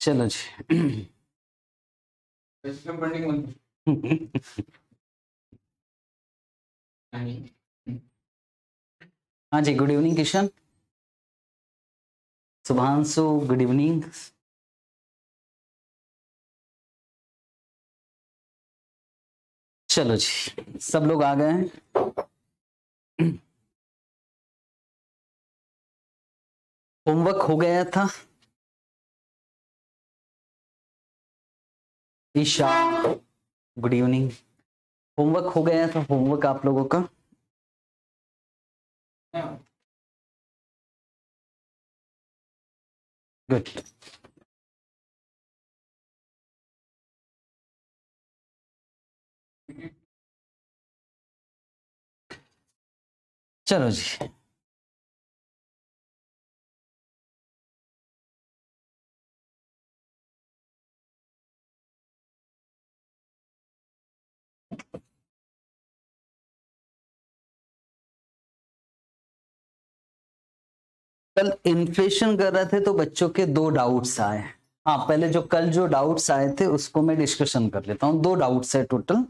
चलो जी। हाँ जी good evening Kishan Subhanshu good evening चलो जी, सब लोग आ गए हैं। होमवर्क हो गया था। ईशा गुड इवनिंग होमवर्क हो गया था होमवर्क आप लोगों का। गुड चलो जी। कल इन्फ्लेशन कर रहे थे तो बच्चों के दो डाउट्स आए। हाँ पहले जो कल जो डाउट्स आए थे, उसको मैं डिस्कशन कर लेता हूँ। दो डाउट्स है टोटल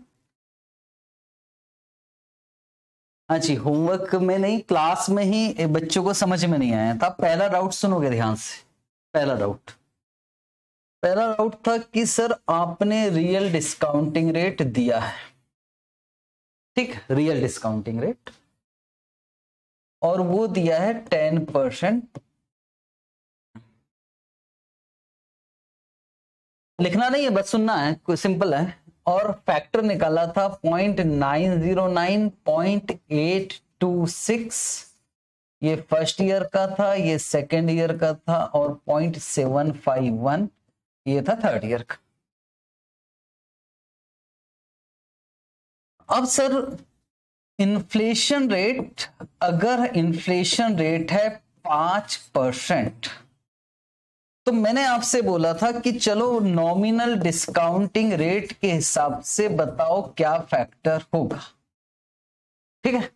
हाँ जी होमवर्क में नहीं क्लास में ही बच्चों को समझ में नहीं आया था। पहला डाउट सुनोगे ध्यान से? पहला डाउट पहला डाउट था कि, सर, आपने रियल डिस्काउंटिंग रेट दिया है। ठीक रियल डिस्काउंटिंग रेट और वो दिया है टेन परसेंट लिखना नहीं है, बस सुनना है सिंपल है। और फैक्टर निकाला था point nine zero nine point eight two six ये फ़र्स्ट ईयर का था, ये सेकेंड ईयर का था और पॉइंट सेवन फाइव वन ये था थर्ड ईयर का। अब सर इन्फ्लेशन रेट अगर इन्फ्लेशन रेट है पाँच परसेंट तो मैंने आपसे बोला था कि चलो नॉमिनल डिस्काउंटिंग रेट के हिसाब से बताओ क्या फैक्टर होगा। ठीक है?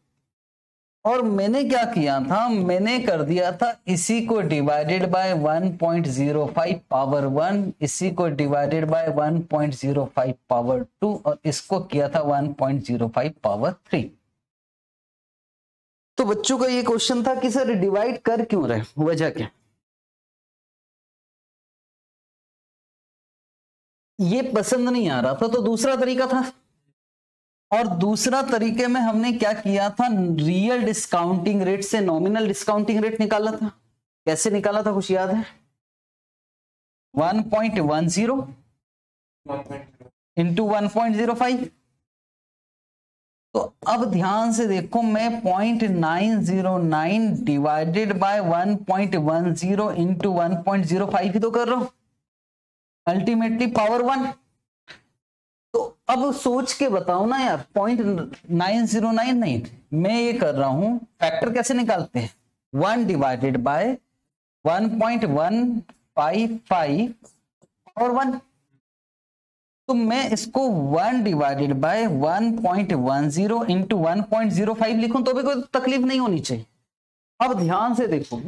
और मैंने क्या किया था? मैंने कर दिया था इसी को डिवाइडेड बाय 1.05 पावर वन इसी को डिवाइडेड बाय 1.05 पावर टू और इसको किया था 1.05 पावर थ्री तो बच्चों का ये क्वेश्चन था कि सर डिवाइड कर क्यों रहे वजह क्या? ये पसंद नहीं आ रहा था तो दूसरा तरीका था। और दूसरा तरीके में हमने क्या किया था? रियल डिस्काउंटिंग रेट से नॉमिनल डिस्काउंटिंग रेट निकाला था। कैसे निकाला था, कुछ याद है? 1.10 into one point zero five तो अब ध्यान से देखो, मैं point nine zero nine divided by one point one zero into one point zero five ही तो कर रहा हूँ। अल्टीमेटली पावर वन तो अब सोच के बताओ ना यार पॉइंट नाइन ज़ीरो नाइन नहीं। मैं ये कर रहा हूँ फैक्टर कैसे निकालते हैं? One divided by one point one five five और वन तो मैं इसको one divided by one point one zero into one point zero five लिखूं तो भी कोई तकलीफ़ नहीं होनी चाहिए। अब ध्यान से देखो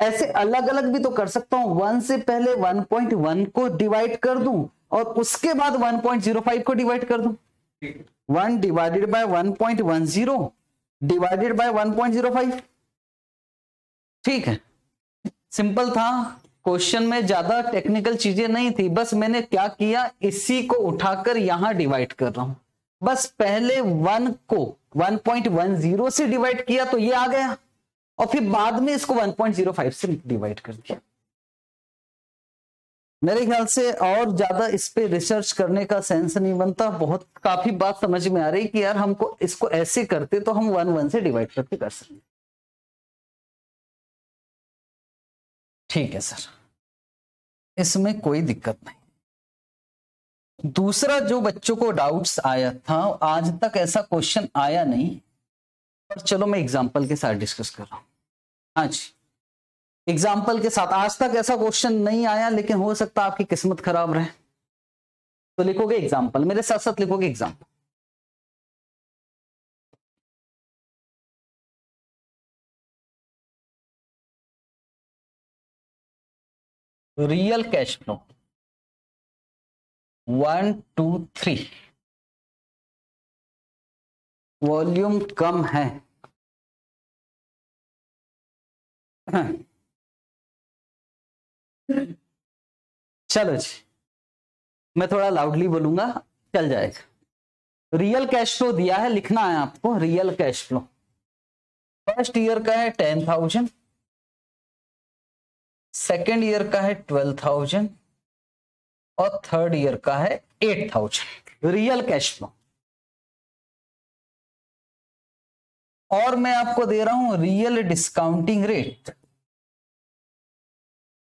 ऐसे अलग अलग भी तो कर सकता हूँ। वन से पहले वन पॉइंट वन को डिवाइड कर दूँ और उसके बाद वन पॉइंट ज़ीरो फाइव को डिवाइड कर दूँ। One divided by one point one zero divided by one point zero five. ठीक है। सिंपल था। क्वेश्चन में ज़्यादा टेक्निकल चीज़ें नहीं थी। बस मैंने क्या किया, इसी को उठाकर यहाँ डिवाइड कर रहा हूँ। बस पहले वन को 1.10 से डिवाइड किया तो ये आ गया। और फिर बाद में इसको 1.05 से डिवाइड कर दिया। मेरे ख्याल से और ज़्यादा इस पे रिसर्च करने का सेंस नहीं बनता। बहुत काफ़ी बात समझ में आ रही कि यार हमको इसको ऐसे करते तो हम वन वन से डिवाइड करके कर सकते ठीक है सर। इसमें कोई दिक्कत नहीं। दूसरा जो बच्चों को डाउट्स आया था, आज तक ऐसा क्वेश्चन आया नहीं। पर चलो मैं एग्ज़ाम्पल के साथ डिस्कस कर रहा हूँ। हाँ जी। एग्ज़ाम्पल के साथ, आज तक ऐसा क्वेश्चन नहीं आया, लेकिन हो सकता आपकी किस्मत खराब रहे। तो लिखोगे एग्ज़ाम्पल मेरे साथ साथ लिखोगे example real cash flow one two three volume कम है। चलो जी, मैं थोड़ा लाउडली बोलूँगा, चल जाएगा। रियल कैश फ्लो दिया है, लिखना है आपको real cash flow first year का है टेन थाउज़ेंड सेकेंड ईयर का है ट्वेल्व थाउज़ेंड और थर्ड ईयर का है eight thousand real cash flow और मैं आपको दे रहा हूँ real discounting rate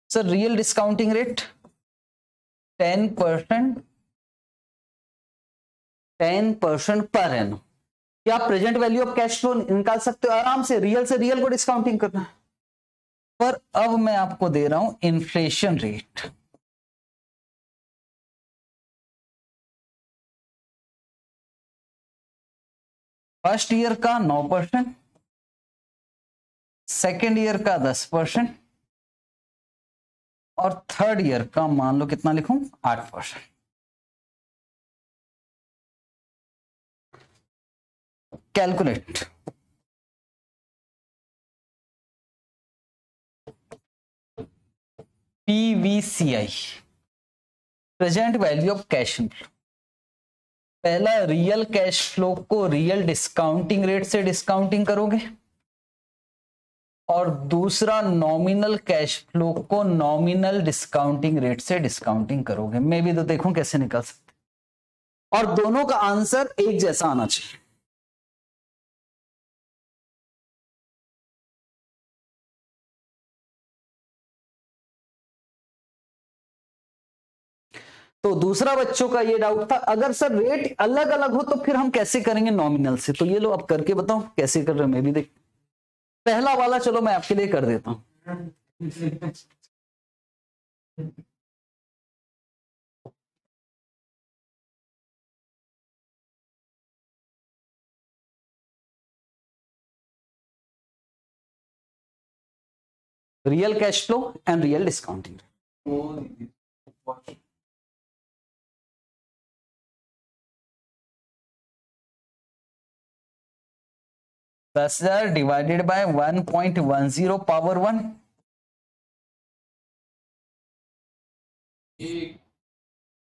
sir real discounting rate ten percent ten percent पर एन क्या present value of cash flow निकाल सकते हो? आराम से रियल से रियल को डिस्काउंटिंग करना है। पर अब मैं आपको दे रहा हूँ इन्फ्लेशन रेट फ़र्स्ट ईयर का नौ परसेंट, सेकेंड ईयर का दस परसेंट, और थर्ड ईयर का मान लो कितना लिखूं, आठ percent. Calculate. PVCI present value of cash flow पहला रियल कैश फ्लो को रियल डिस्काउंटिंग रेट से डिस्काउंटिंग करोगे? और दूसरा नॉमिनल कैश फ्लो को नॉमिनल डिस्काउंटिंग रेट से डिस्काउंटिंग करोगे। मैं भी तो देखूँ कैसे निकल सकते और दोनों का आंसर एक जैसा आना चाहिए। तो दूसरा बच्चों का ये डाउट था अगर सर रेट अलग अलग हो तो फिर हम कैसे करेंगे नॉमिनल से तो ये लो अब करके बताओ कैसे कर रहे हो मैं भी देख पहला वाला चलो मैं आपके लिए कर देता हूँ real cash flow and real discounting दस हज़ार divided by one point one zero power one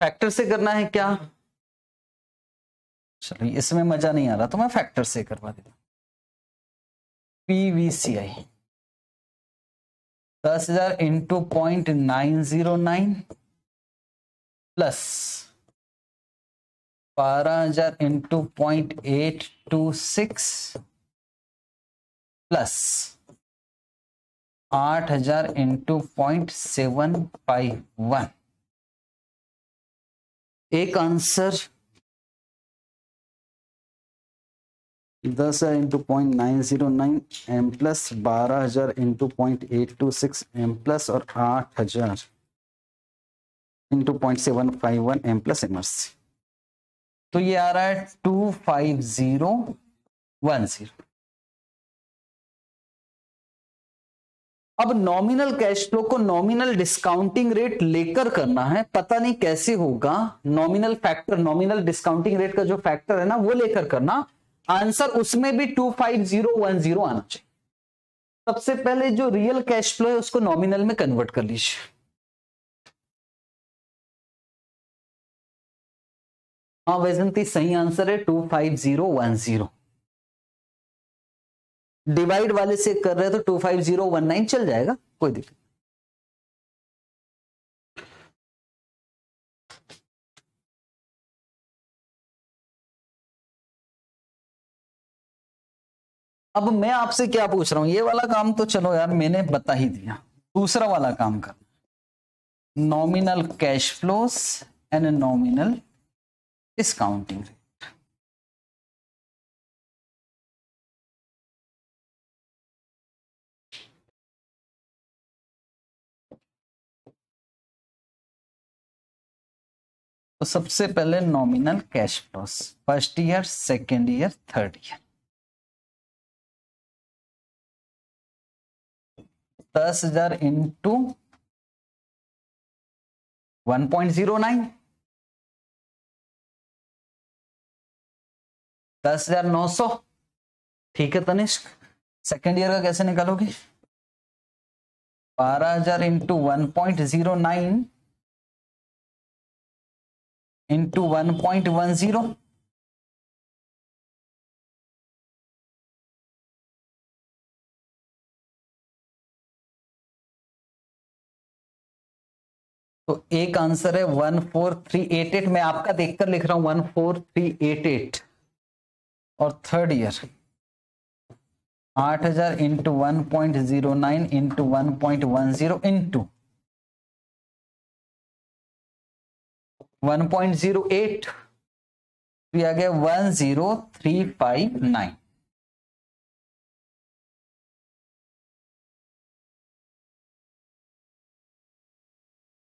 factor से करना है क्या? चलो इसमें मज़ा नहीं आ रहा तो मैं फैक्टर से करवा देता पीवीसीआई दस हज़ार into point nine zero nine plus बारह हज़ार into point eight two six plus आठ हज़ार into point seven five one. एक आंसर दस हज़ार into point nine zero nine, M plus बारह हज़ार into point eight two six, M plus और आठ हज़ार into point seven five one, M plus M तो ये आ रहा है two five zero one zero. अब नॉमिनल कैश फ्लो को नॉमिनल डिस्काउंटिंग रेट लेकर करना है, पता नहीं कैसे होगा। Nominal factor nominal discounting rate का जो फैक्टर है ना, वो लेकर करना। आंसर उसमें भी 25010 आना चाहिए। सबसे पहले जो रियल कैश फ्लो है, उसको नॉमिनल में कन्वर्ट कर लीजिए। हाँ वैजंती, सही आंसर है 25010 डिवाइड वाले से कर रहे हो तो two five zero one nine चल जाएगा, कोई दिक्कत अब मैं आपसे क्या पूछ रहा हूँ, ये वाला काम तो चलो यार, मैंने बता ही दिया। दूसरा वाला काम करना nominal cash flows and nominal discounting rate तो सबसे पहले nominal cash flows first year second year third year दस हज़ार into one point zero nine दस हज़ार नौ सौ। ठीक है तनिष्क। सेकेंड ईयर का कैसे निकालोगे? बारह हज़ार into one point zero nine into one point one zero तो एक आंसर है one four three eight eight मैं आपका देखकर लिख रहा हूँ one four three eight eight और थर्ड ईयर आठ हज़ार into one point zero nine into one point one zero into one point zero eight तो आ गया one zero three five nine.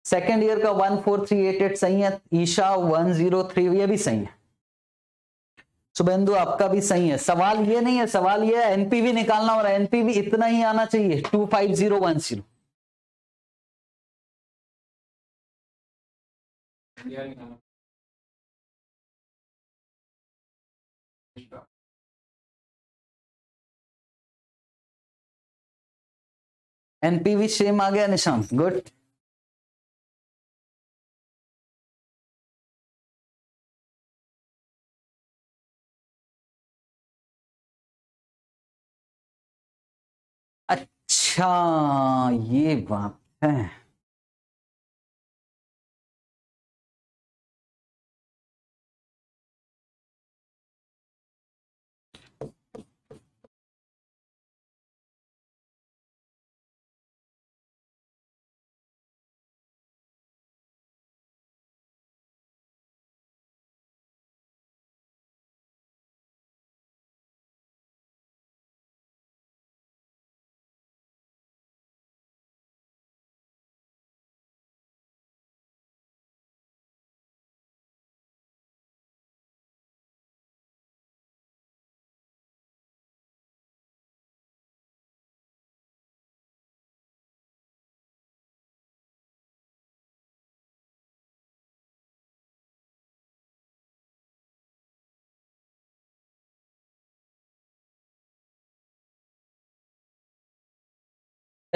Second year का one four three eight eight सही है, Isha one zero three, ये भी सही है। सुबेंदु आपका भी सही है। सवाल ये नहीं है, सवाल ये है एनपीवी निकालना और एनपीवी इतना ही आना चाहिए two five zero one zero NPV same आ गया निशान गुड अच्छा ये बात है।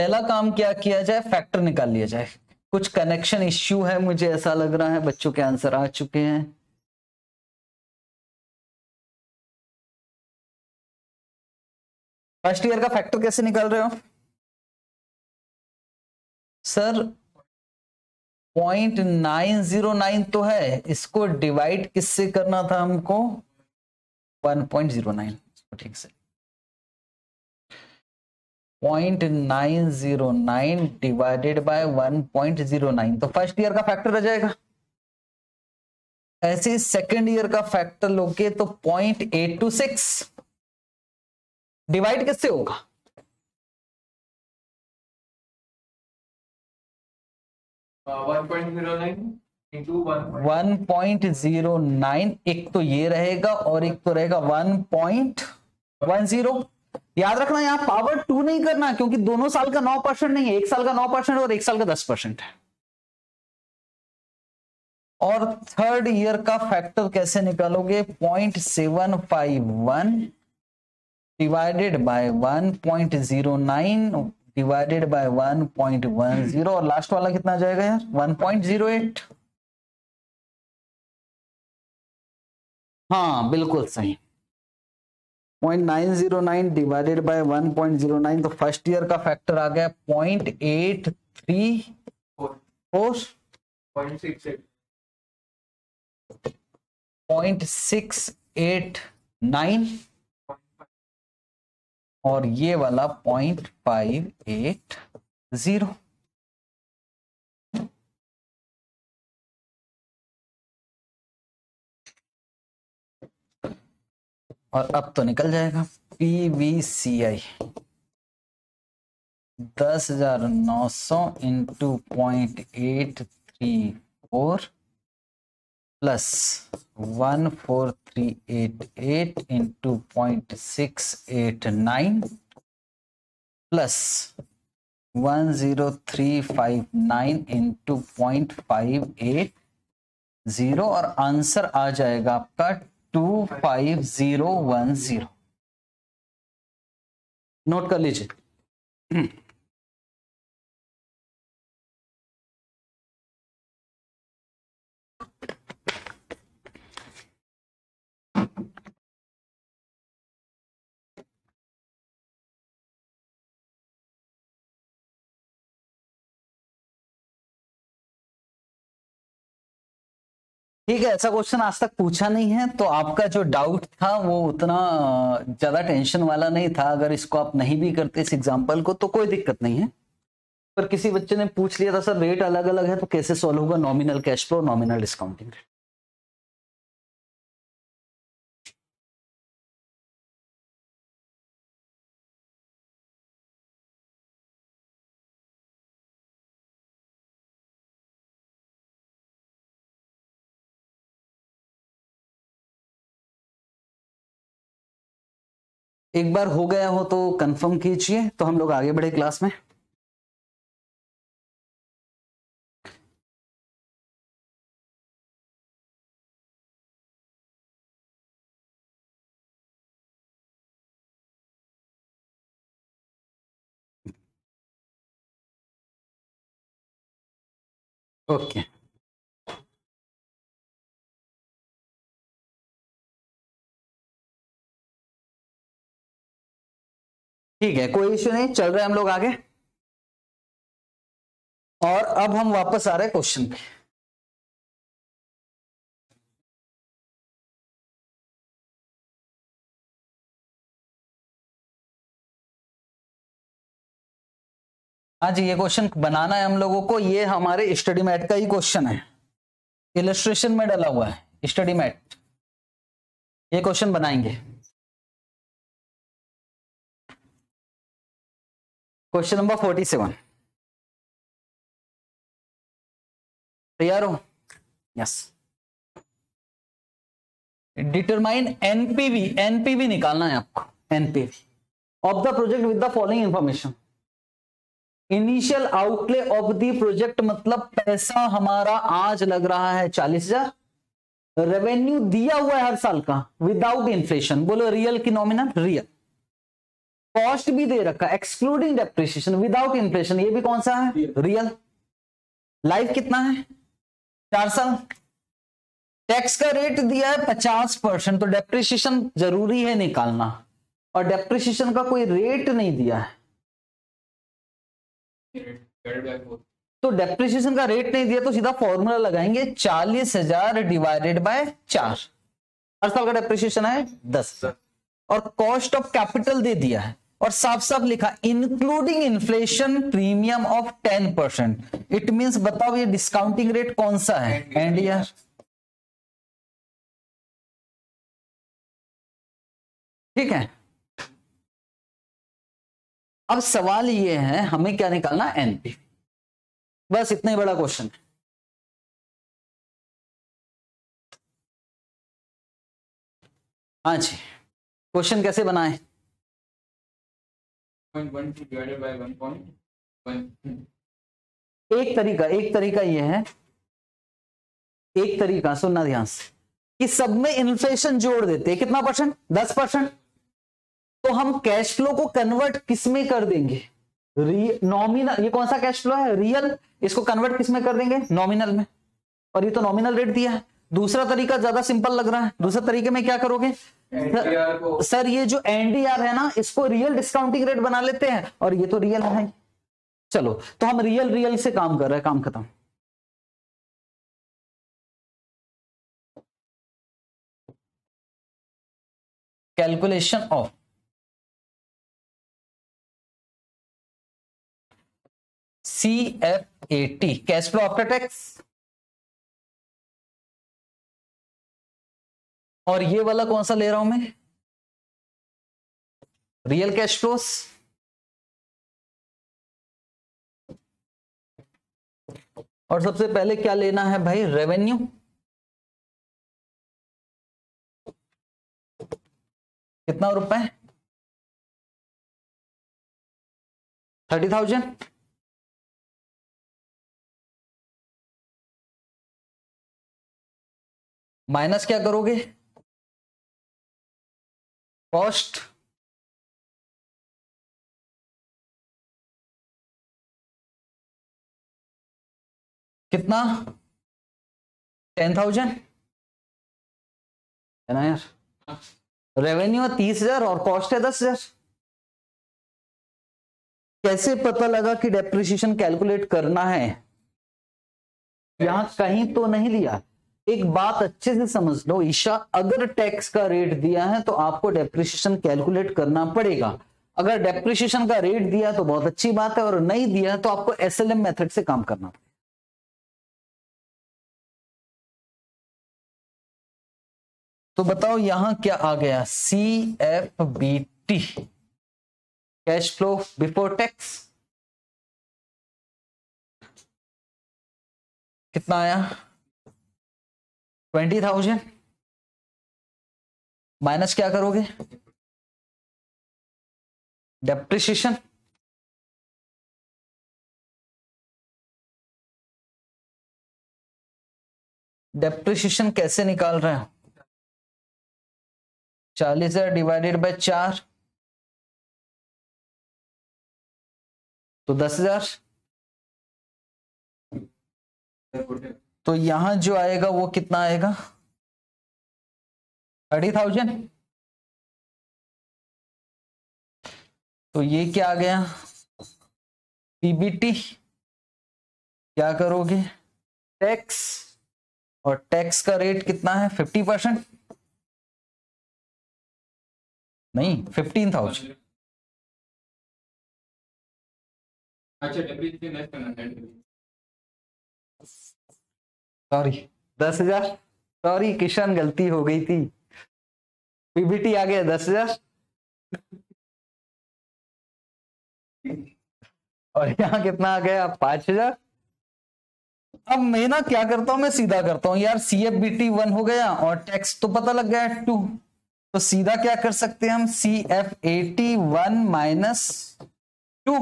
पहला काम क्या किया जाए? फैक्टर निकाल लिया जाए। कुछ कनेक्शन इश्यू है मुझे ऐसा लग रहा है, बच्चों के आंसर आ चुके हैं। फ़र्स्ट ईयर का फैक्टर कैसे निकाल रहे हो? Sir point nine zero nine तो है। इसको डिवाइड किससे करना था हमको? वन पॉइंट ज़ीरो नाइन ठीक से point nine zero nine divided by one point zero nine. तो फ़र्स्ट ईयर का फैक्टर आ जाएगा। ऐसे सेकेंड ईयर का फैक्टर लोगे तो point eight two six. Divide किससे होगा? वन पॉइंट ज़ीरो नाइन एक तो ये रहेगा और एक तो रहेगा वन पॉइंट वन ज़ीरो। याद रखना, यहाँ पावर टू नहीं करना, क्योंकि दोनों साल का नौ परसेंट नहीं है। एक साल का नौ परसेंट और एक साल का दस परसेंट है। और थर्ड ईयर का फैक्टर कैसे निकालोगे? Point seven five one divided by one point zero nine divided by one point one zero और लास्ट वाला कितना जाएगा यार? वन पॉइंट ज़ीरो एट हाँ बिल्कुल सही। Point nine zero nine divided by one point zero nine तो first year का फैक्टर आ गया point eight three four point six eight nine और ये वाला पॉइंट फाइव एट ज़ीरो और अब तो निकल जाएगा पी वी सी आई दस हज़ार नौ सौ into point eight three four plus one four three eight eight into point six eight nine plus one zero three five nine into point five eight zero और आंसर आ जाएगा आपका two five zero one zero note कर लीजिए। ठीक है, ऐसा question आज तक पूछा नहीं है तो आपका जो डाउट था, वो उतना ज़्यादा टेंशन वाला नहीं था। अगर इसको आप नहीं भी करते इस एग्ज़ाम्पल को तो कोई दिक्कत नहीं है। पर किसी बच्चे ने पूछ लिया था, सर रेट अलग अलग है तो कैसे सॉल्व होगा? Nominal cash flow nominal discounting rate एक बार हो गया हो तो कंफर्म कीजिए तो हम लोग आगे बढ़े क्लास में ओके okay. ठीक है, कोई इश्यू नहीं, चल रहे हम लोग आगे। और अब हम वापस आ रहे हैं क्वेश्चन पे। हाँ जी, ये क्वेश्चन बनाना है हम लोगों को, ये हमारे स्टडी मैट का ही क्वेश्चन है। इलस्ट्रेशन में डला हुआ है स्टडी मैट ये क्वेश्चन बनाएँगे। क्वेश्चन नंबर फोर्टी सेवन तैयार हो यस डिटरमाइन एनपीवी एनपीवी निकालना है आपको. NPV of the project with the following information initial outlay of the project मतलब पैसा हमारा आज लग रहा है चालीस हज़ार। रेवेन्यू दिया हुआ है हर साल का विदाउट इन्फ्लेशन बोलो रियल की नॉमिनल रियल कॉस्ट भी दे रखा एक्सक्लूडिंग डेप्रिसिएशन विदाउट इन्फ्लेशन ये भी कौन सा है? रियल लाइफ कितना है? चार साल. टैक्स का रेट दिया है पचास परसेंट तो डेप्रिसिएशन ज़रूरी है निकालना। और डेप्रिसिएशन का कोई रेट नहीं दिया है। तो डेप्रिसिएशन का रेट नहीं दिया तो सीधा फॉर्मूला लगाएँगे चालीस हज़ार डिवाइडेड बाय चार। हर साल का डेप्रिसिएशन है दस और कॉस्ट ऑफ़ कैपिटल दे दिया है। और साफ़ साफ़ लिखा including inflation premium of ten percent it means बताओ ये डिस्काउंटिंग रेट कौन सा है? एनडीआर ठीक है? अब सवाल ये है, हमें क्या निकालना? एनपी बस इतना ही बड़ा क्वेश्चन है हाँ जी। क्वेश्चन कैसे बनाए? एक तरीका एक तरीका यह है। एक तरीका, सुनना ध्यान से। कि सब में इन्फ्लेशन जोड़ देते, कितना परसेंट दस परसेंट तो हम कैश फ्लो को कन्वर्ट किसमें कर देंगे? नॉमिनल ये कौन सा कैश फ्लो है? रियल इसको कन्वर्ट किसमें कर देंगे? नॉमिनल में। और ये तो नॉमिनल रेट दिया है। दूसरा तरीका ज़्यादा सिंपल लग रहा है। दूसरे तरीके में क्या करोगे? सर, सर ये जो एनडीआर है ना इसको रियल डिस्काउंटिंग रेट बना लेते हैं और ये तो रियल है। चलो तो हम रियल रियल से काम कर रहे हैं काम खत्म। Calculation of C F A T cash flow after tax और ये वाला कौन सा ले रहा हूँ मैं? रियल कैश फ्लोस और सबसे पहले क्या लेना है भाई? रेवेन्यू कितना रुपए? Thirty thousand? माइनस क्या करोगे? कॉस्ट कितना? टेन थाउज़ेंड है ना यार? रेवेन्यू है तीस हज़ार और कॉस्ट है दस हज़ार। कैसे पता लगा कि डेप्रिसिएशन कैलकुलेट करना है? यहाँ कहीं तो नहीं लिया। एक बात अच्छे से समझ लो, ईशा, अगर टैक्स का रेट दिया है तो आपको डेप्रिसिएशन कैलकुलेट करना पड़ेगा। अगर डेप्रिसिएशन का रेट दिया तो बहुत अच्छी बात है, और नहीं दिया तो आपको एस एल एम मेथड से काम करना पड़ेगा। तो बताओ यहाँ क्या आ गया? C F B T cash flow before tax कितना आया? Twenty thousand? माइनस क्या करोगे? डेप्रिशिएशन डेप्रिशिएशन कैसे निकाल रहे हो? चालीस हज़ार डिवाइडेड बाय चार तो दस हज़ार? तो यहाँ जो आएगा वो कितना आएगा? Thirty thousand? तो ये क्या आ गया? पीबीटी। क्या करोगे? टैक्स। और टैक्स का रेट कितना है? Fifty percent. नहीं, फिफ्टीन थाउज़ेंड। सॉरी दस हज़ार? सॉरी किशन, गलती हो गई थी। पीबीटी आ गया, दस हज़ार? और यहाँ कितना आ गया? पाँच हज़ार? अब मैं ना क्या करता हूँ, मैं सीधा करता हूँ। यार C F B T one हो गया और टैक्स तो पता लग गया टू तो सीधा क्या कर सकते हैं हम? C F A T one minus two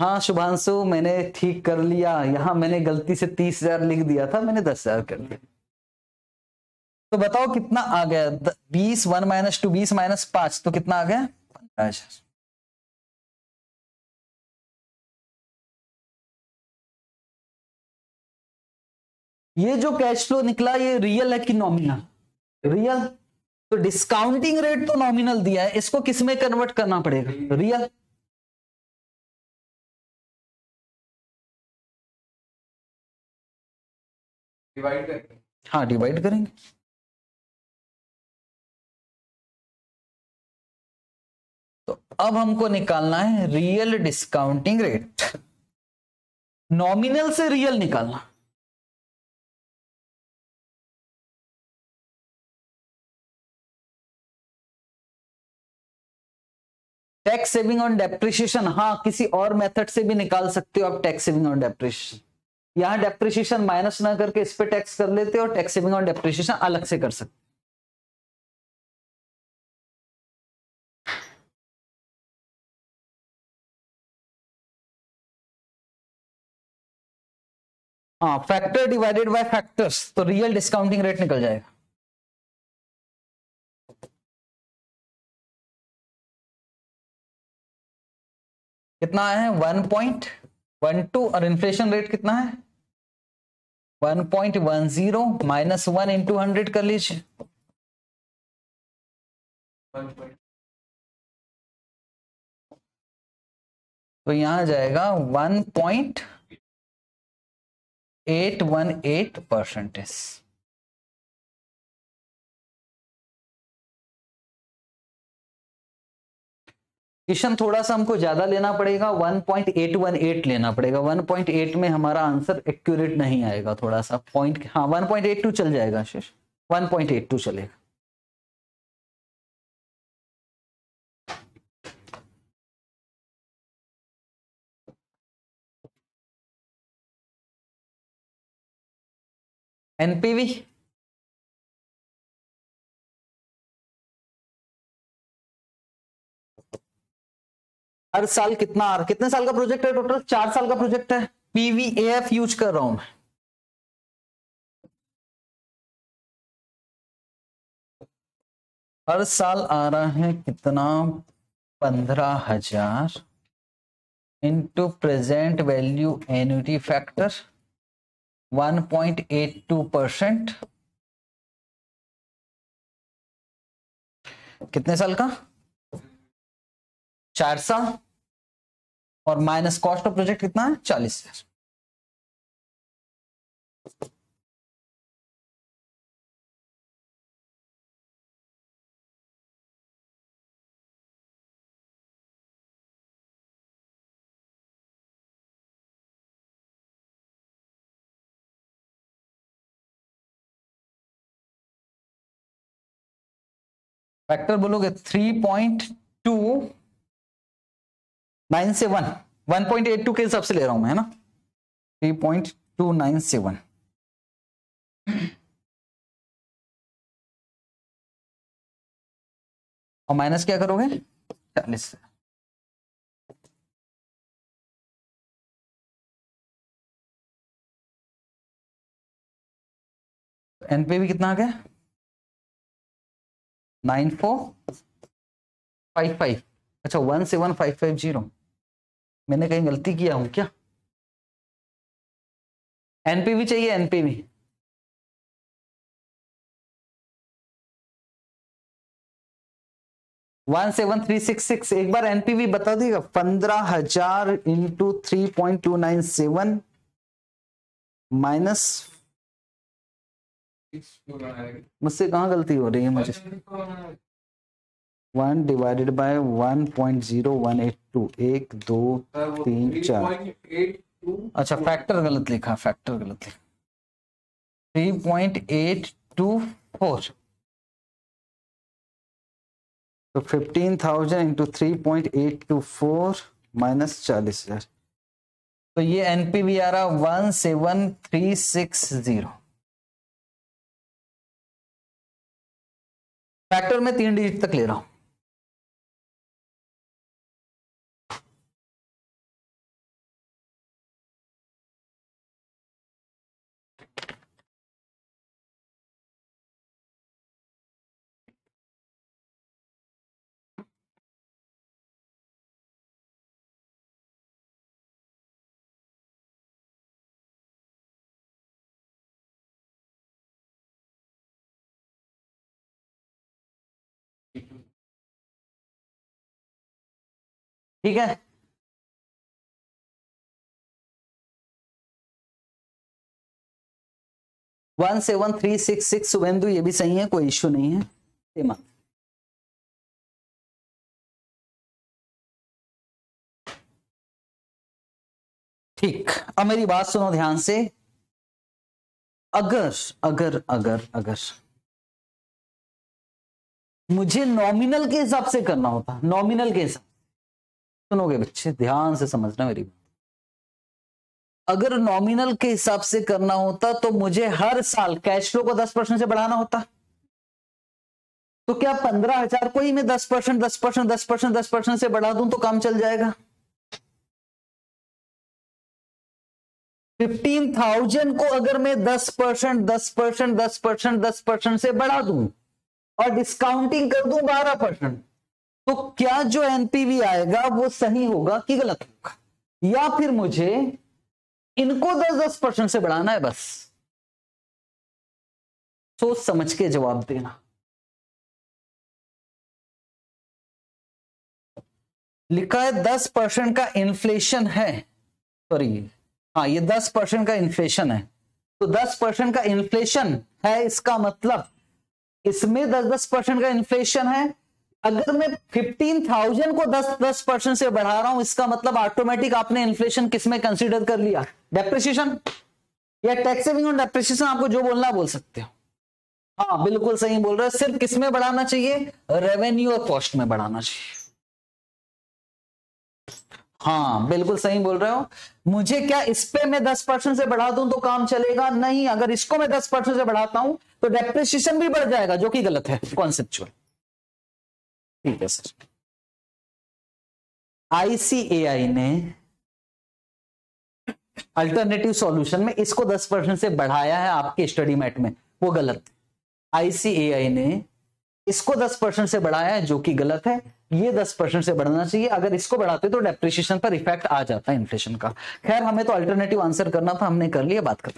हाँ शुभांशु, मैंने ठीक कर लिया। यहाँ मैंने गलती से तीस हज़ार लिख दिया था, मैंने दस हज़ार कर दिया। तो बताओ कितना आ गया? बीस, वन माइनस टू, बीस माइनस पाँच तो कितना आ गया? पंद्रह हज़ार ये जो कैश फ्लो निकला, ये रियल है कि नॉमिनल रियल तो डिस्काउंटिंग रेट तो नॉमिनल दिया है। इसको किसमें कन्वर्ट करना पड़ेगा? रियल डिवाइड करेंगे। हाँ डिवाइड करेंगे। तो अब हमको निकालना है रियल डिस्काउंटिंग रेट नॉमिनल से रियल निकालना। टैक्स सेविंग ऑन डेप्रिशिएशन हाँ किसी और मेथड से भी निकाल सकते हो आप टैक्स सेविंग ऑन डेप्रिशिएशन यहाँ डेप्रिशिएशन माइनस ना करके इस पे टैक्स कर लेते और टैक्स सेविंग ऑन डेप्रिशिएशन अलग से कर सकते हाँ। फैक्टर डिवाइडेड बाय फैक्टर्स तो रियल डिस्काउंटिंग रेट निकल जाएगा। कितना है? वन पॉइंट वन टू और इन्फ्लेशन रेट कितना है? One point one zero minus one into hundred कर लीजिए। तो यहाँ जाएगा one point eight one eight percentage Kishan थोड़ा सा हमको ज़्यादा लेना पड़ेगा 1.818 लेना पड़ेगा। 1.8 में हमारा आंसर एक्यूरेट नहीं आएगा थोड़ा सा। पॉइंट हाँ 1.82 चल जाएगा शेष 1.82 चलेगा। एनपीवी हर साल कितना आ रहा कितने साल का प्रोजेक्ट है टोटल चार साल का प्रोजेक्ट है। पीवीएफ यूज़ कर रहा हूँ मैं। हर साल आ रहा है कितना? पंद्रह हज़ार into present value annuity factor 1.82 percent कितने साल का? चार साल और माइनस कॉस्ट ऑफ़ प्रोजेक्ट कितना है? चालीस हज़ार। फैक्टर बोलोगे थ्री पॉइंट टू नाइन से one. One point eight two के हिसाब से ले रहा हूँ मैं, है ना? थ्री पॉइंट टू नाइन से वन। और माइनस क्या करोगे? चालीस। से एनपीवी कितना आ गया? Nine four, five five. अच्छा one seven five five zero. मैंने कहीं गलती किया हूँ क्या? एनपीवी चाहिए NPV one seven three six six एक बार एनपीवी बता देगा पंद्रह हज़ार into three point two nine seven minus मुझसे कहाँ गलती हो रही है मुझे? One divided by one point zero one eight two एक दो तीन चार। अच्छा फैक्टर गलत लिखा फैक्टर गलत लिखा। Three point eight two four तो fifteen thousand into three point eight two four minus चालीस हज़ार। तो ये एनपीवी आ रहा one seven three six zero factor में तीन डिजिट तक ले रहा हूँ। ठीक है? One seven three six six Suvendu ये भी सही है, कोई इश्यू नहीं है। सेमा ठीक, अब मेरी बात सुनो ध्यान से। अगर अगर अगर अगर। मुझे नॉमिनल के हिसाब से करना होता नॉमिनल के हिसाब सुनोगे बच्चे, ध्यान से समझना मेरी बात। अगर नॉमिनल के हिसाब से करना होता तो मुझे हर साल कैश फ्लो को दस परसेंट से बढ़ाना होता। तो क्या पंद्रह हज़ार को ही मैं दस परसेंट दस परसेंट दस परसेंट दस परसेंट से बढ़ा दूँ तो काम चल जाएगा? फिफ्टीन थाउज़ेंड को अगर मैं दस परसेंट दस परसेंट दस परसेंट दस परसेंट से बढ़ा दूँ और डिस्काउंटिंग कर दूँ बारह परसेंट तो क्या जो एनपीवी आएगा, वो सही होगा कि गलत होगा? या फिर मुझे इनको दस दस परसेंट से बढ़ाना है बस? सोच समझ के जवाब देना। लिखा है दस परसेंट का इन्फ्लेशन है। सॉरी हाँ ये दस परसेंट का इन्फ्लेशन है। तो दस परसेंट का इन्फ्लेशन है इसका मतलब इसमें दस दस परसेंट का इन्फ्लेशन है। अगर मैं फिफ्टीन थाउज़ेंड को दस दस परसेंट से बढ़ा रहा हूँ, इसका मतलब ऑटोमेटिक आपने इन्फ्लेशन किसमें कंसिडर कर लिया? डेप्रिसिएशन या टैक्स सेविंग और डेप्रिसिएशन आपको जो बोलना बोल सकते हो। हाँ बिल्कुल सही बोल रहे हो। सिर्फ़ किसमें बढ़ाना चाहिए? रेवेन्यू और कॉस्ट में बढ़ाना चाहिए। हाँ बिल्कुल सही बोल रहे हो। मुझे क्या इस पे मैं दस परसेंट से बढ़ा दूँ तो काम चलेगा? नहीं, अगर इसको मैं दस परसेंट से बढ़ाता हूँ तो डेप्रिसिएशन भी बढ़ जाएगा, जो कि गलत है कॉन्सेप्चुअल ठीक है सर आईसीएआई ने अल्टरनेटिव सॉल्यूशन में इसको 10 परसेंट से बढ़ाया है आपके स्टडी मैट में। वो गलत। आईसीएआई ने इसको 10 परसेंट से बढ़ाया है, जो कि गलत है। ये 10 परसेंट से बढ़ाना चाहिए। अगर इसको बढ़ाते तो डेप्रिशिएशन पर इफ़ेक्ट आ जाता है इन्फ्लेशन का। खैर, हमें तो अल्टरनेटिव आंसर करना था, हमने कर लिया, बात कर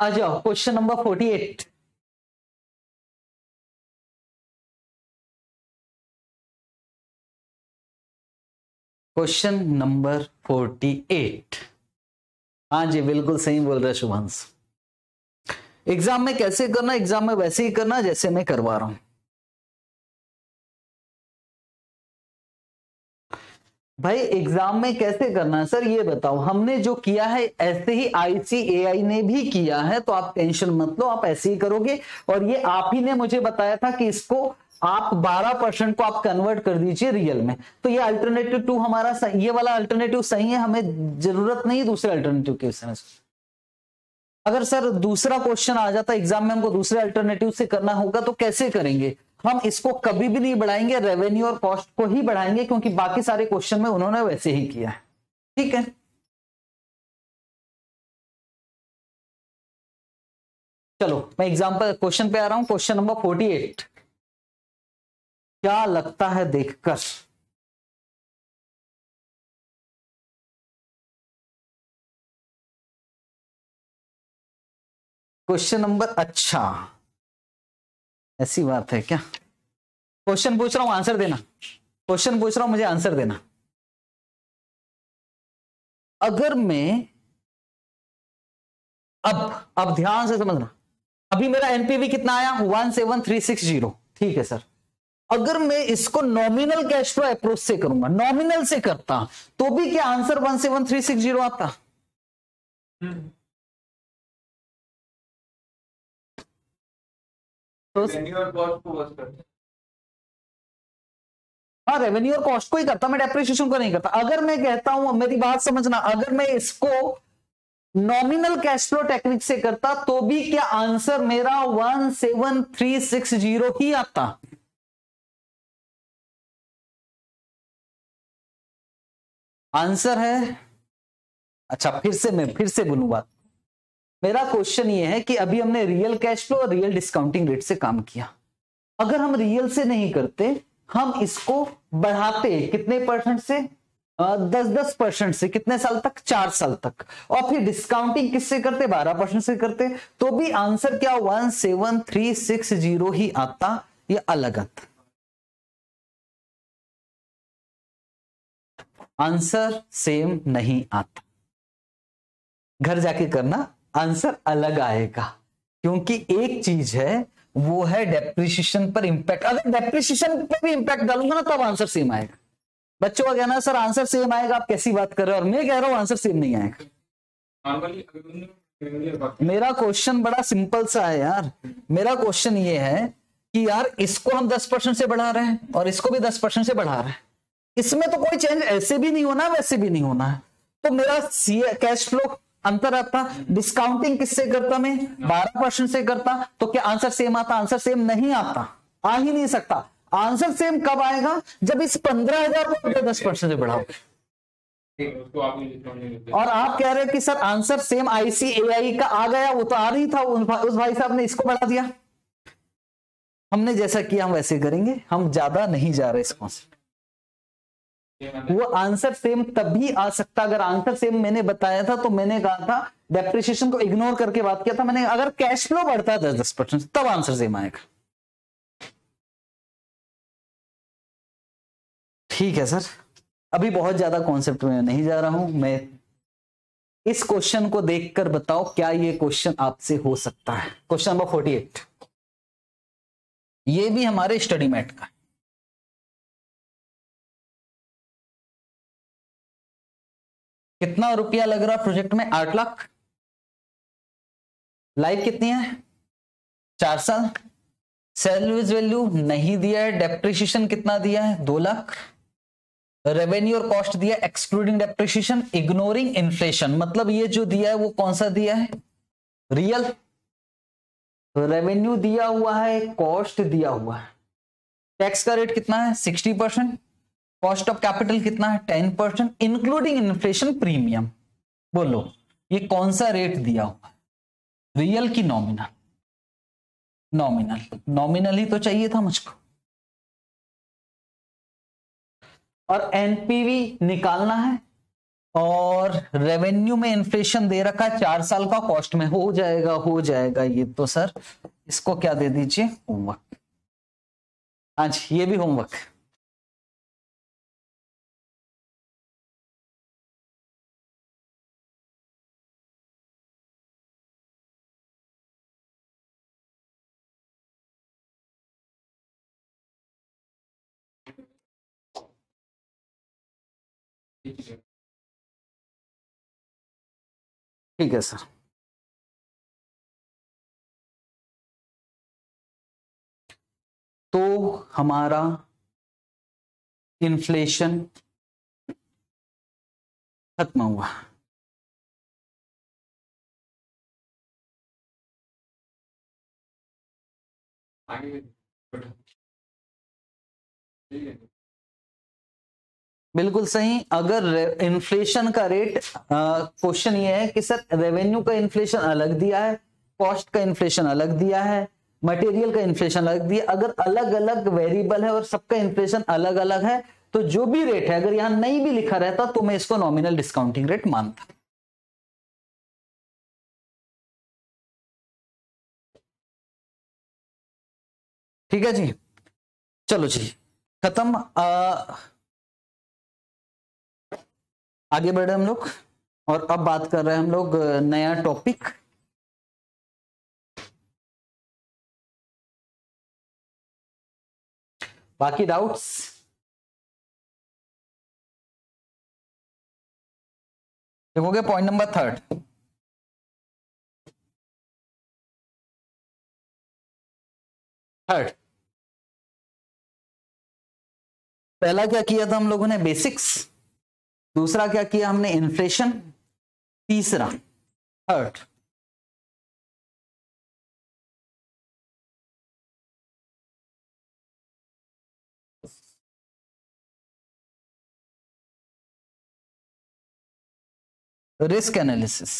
आ जाओ question number 48 question number forty eight हाँ जी, बिल्कुल सही बोल रहे शुभांश। एग्ज़ाम में कैसे करना एग्ज़ाम में वैसे ही करना, जैसे मैं करवा रहा हूँ। भाई एग्ज़ाम में कैसे करना सर, ये बताओ, हमने जो किया है, ऐसे ही आईसीएआई ने भी किया है तो आप टेंशन मत लो, आप ऐसे ही करोगे। और ये आप ही ने मुझे बताया था कि इसको आप 12 परसेंट को आप कन्वर्ट कर दीजिए रियल में। तो ये अल्टरनेटिव टू हमारा सही, ये वाला अल्टरनेटिव सही है हमें ज़रूरत नहीं दूसरे अल्टरनेटिव के अगर सर दूसरा क्वेश्चन आ जाता एग्ज़ाम में हमको दूसरे अल्टरनेटिव से करना होगा तो कैसे करेंगे? हम इसको कभी भी नहीं बढ़ाएँगे रेवेन्यू और कॉस्ट को ही बढ़ाएँगे क्योंकि बाकी सारे क्वेश्चन में उन्होंने वैसे ही किया है। ठीक है? चलो मैं एग्ज़ाम्पल क्वेश्चन पे आ रहा हूँ क्वेश्चन नंबर फोर्टी एट क्या लगता है देखकर? क्वेश्चन नंबर अच्छा। ऐसी बात है क्या? क्वेश्चन पूछ रहा हूँ आंसर देना। क्वेश्चन पूछ रहा हूँ, मुझे आंसर देना। अगर मैं अब अब ध्यान से समझना। अभी मेरा एनपीवी कितना आया? One seven three six zero ठीक है सर अगर मैं इसको नॉमिनल कैश फ्लो अप्रोच से करूँगा नॉमिनल से करता तो भी क्या answer one seven three six zero आता? तो रेवेन्यू और कॉस्ट को हाँ रेवेन्यू और कॉस्ट को ही करता मैं डेप्रिसिएशन को नहीं करता। अगर मैं कहता हूँ मेरी बात समझना अगर मैं इसको नॉमिनल कैश फ्लो टेक्निक से करता तो भी क्या आंसर मेरा one seven three six zero ही आता? आंसर है। अच्छा फिर से मैं, फिर से बोलूँ बात। मेरा क्वेश्चन ये है कि अभी हमने रियल कैश फ्लो और रियल डिस्काउंटिंग रेट से काम किया। अगर हम रियल से नहीं करते, हम इसको बढ़ाते कितने परसेंट से? दस दस परसेंट से। कितने साल तक? चार साल तक। और फिर डिस्काउंटिंग किससे करते? बारह परसेंट से करते। तो भी आंसर क्या one seven three six zero ही आता। या अलग आता आंसर सेम नहीं आता। घर जाके करना आंसर अलग आएगा क्योंकि एक चीज़ है वो है डेप्रिसिएशन पर इंपैक्ट अगर डेप्रिसिएशन पर भी इंपैक्ट डालूँगा ना तब आंसर सेम आएगा। बच्चों का कहना सर आंसर सेम आएगा आप कैसी बात कर रहे हो? और मैं कह रहा हूँ आंसर सेम नहीं आएगा। मेरा क्वेश्चन बड़ा सिंपल सा है यार। मेरा क्वेश्चन ये है कि यार इसको हम 10 परसेंट से बढ़ा रहे हैं और इसको भी 10 परसेंट से बढ़ा रहे हैं। इसमें तो कोई चेंज ऐसे भी नहीं होना, वैसे भी नहीं होना। है तो मेरा कैश फ्लो अंतर आता डिस्काउंटिंग किससे करता मैं? 12 परसेंट से करता तो क्या आंसर सेम आता? आंसर सेम नहीं आता। आ ही नहीं सकता। आंसर सेम कब आएगा? जब इस पंद्रह हज़ार को दस परसेंट से बढ़ाओ। उसको आपने डिस्काउंट नहीं देते और आप कह रहे हो कि सर आंसर सेम आईसीएआई का आ गया, वो तो आ रही था उस भाई साहब ने इसको बढ़ा दिया। हमने जैसा किया, हम वैसे करेंगे, हम ज़्यादा नहीं जा रहे इस कॉन्सेप्ट वो आंसर सेम तभी आ सकता। अगर आंसर सेम मैंने बताया था तो मैंने कहा था डेप्रिसिएशन को इग्नोर करके बात किया था मैंने अगर कैश फ्लो बढ़ता है दस दस परसेंट तब आंसर सेम आएगा। ठीक है सर। अभी बहुत ज़्यादा कॉन्सेप्ट में नहीं जा रहा हूँ मैं इस क्वेश्चन को देखकर बताओ क्या ये क्वेश्चन आपसे हो सकता है? क्वेश्चन नंबर फोर्टी एट ये भी हमारे स्टडी मैट का है। कितना रुपया लग रहा प्रोजेक्ट में? आठ लाख। लाइफ कितनी है? चार साल। सेल्स वैल्यू नहीं दिया है। डेप्रिशिएशन कितना दिया है? दो लाख। रेवेन्यू और कॉस्ट दिया एक्सक्लूडिंग डेप्रिशिएशन इग्नोरिंग इन्फ्लेशन। मतलब ये जो दिया है, वो कौन सा दिया है? रियल। रेवेन्यू दिया हुआ है, कॉस्ट दिया हुआ है। टैक्स का रेट कितना है? Sixty percent. Cost of capital कितना है? Ten percent including inflation premium बोलो, ये कौन सा रेट दिया हुआ है? रियल की नॉमिनल नॉमिनल नॉमिनल ही तो चाहिए था मुझको। और एनपीवी निकालना है, और रेवेन्यू में इन्फ्लेशन दे रखा है, चार साल का कॉस्ट में। हो जाएगा हो जाएगा ये तो सर इसको क्या दे दीजिए? होमवर्क आज ये भी होमवर्क ठीक है सर। तो हमारा इन्फ्लेशन खत्म हुआ। आगे बिल्कुल सही। अगर इन्फ्लेशन का रेट क्वेश्चन ये है कि सर रेवेन्यू का इन्फ्लेशन अलग दिया है कॉस्ट का इन्फ्लेशन अलग दिया है मटेरियल का इन्फ्लेशन अलग दिया अगर अलग अलग वेरिएबल है और सबका इन्फ्लेशन अलग अलग है तो जो भी रेट है, अगर यहाँ नहीं भी लिखा रहता तो मैं इसको नॉमिनल डिस्काउंटिंग रेट मानता। ठीक है जी? चलो जी, खत्म। आगे बढ़े हम लोग, और अब बात कर रहे हैं हम लोग नया टॉपिक बाकी डाउट्स देखोगे पॉइंट नंबर थर्ड थर्ड पहला क्या किया था हम लोगों ने? बेसिक्स दूसरा क्या किया हमने? इन्फ्लेशन तीसरा third risk analysis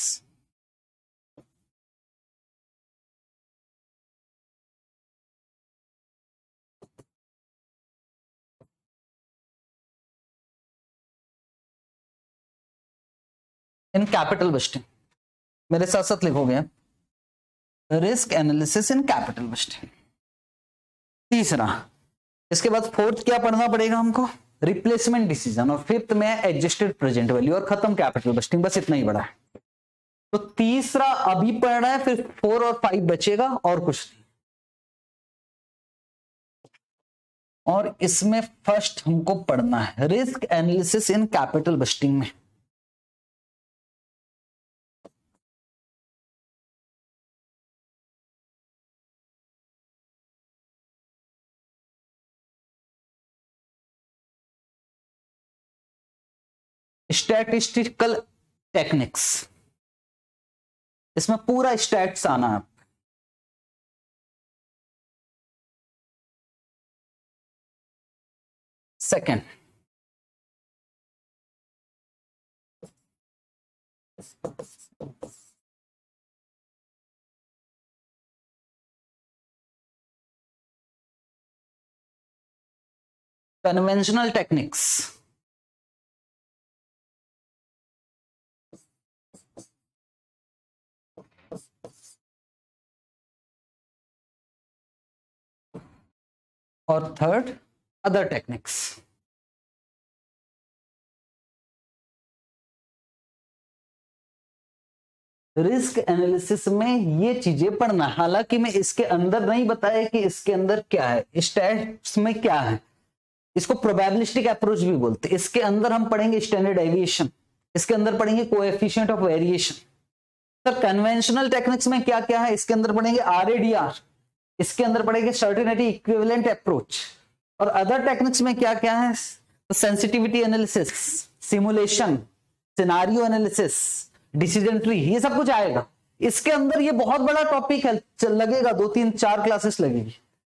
in capital budgeting मेरे साथ साथ लिखोगे risk analysis in capital budgeting तीसरा, इसके बाद फोर्थ क्या पढ़ना पड़ेगा हमको? रिप्लेसमेंट डिसीज़न, और फिफ्थ में एडजस्टेड प्रेजेंट वैल्यू और खत्म कैपिटल बस्टिंग बस इतना ही बड़ा है। तो तीसरा, अभी पढ़ रहा है, फिर फोर और फाइव बचेगा, और कुछ नहीं। और इसमें फ़र्स्ट हमको पढ़ना है, risk analysis in capital budgeting में। स्टैटिस्टिकल टेक्निक्स इसमें पूरा स्टैट्स आना है। सेकंड कन्वेंशनल टेक्निक्स और third other techniques risk analysis में ये चीज़ें पढ़ना। हालाँकि मैं इसके अंदर नहीं बताया कि इसके अंदर क्या है। स्टैट्स में क्या है। इसको प्रोबेबिलिस्टिक अप्रोच भी बोलते हैं। इसके अंदर हम पढ़ेंगे स्टैंडर्ड एविएशन इसके अंदर पढ़ेंगे coefficient of variation sir conventional techniques में क्या क्या है? इसके अंदर पढ़ेंगे आरएडीआर इसके अंदर पड़ेगी सर्टिनिटी इक्विवेलेंट अप्रोच और अदर टेक्निक्स में क्या क्या है? Sensitivity analysis simulation scenario analysis decision tree ये सब कुछ आएगा। इसके अंदर ये बहुत बड़ा टॉपिक है लगेगा, दो, तीन, चार क्लासेस लगेगी।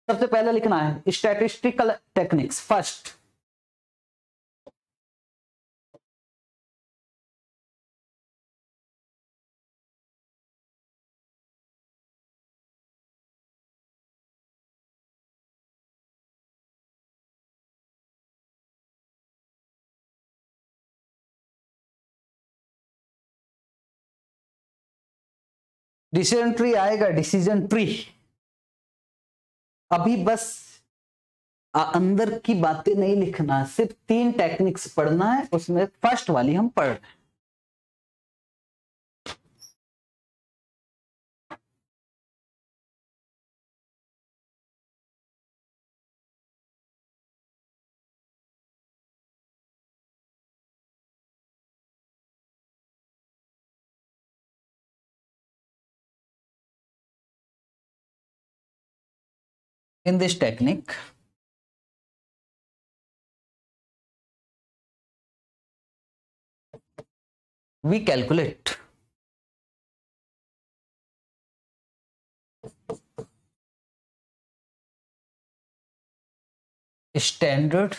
सबसे पहले लिखना है statistical techniques first decision tree आएगा, डिसीज़न ट्री। अभी बस अंदर की बातें नहीं लिखना, सिर्फ़ तीन टेक्निक्स पढ़ना है, उसमें फ़र्स्ट वाली हम पढ़ रहे हैं। In this technique. We calculate. Standard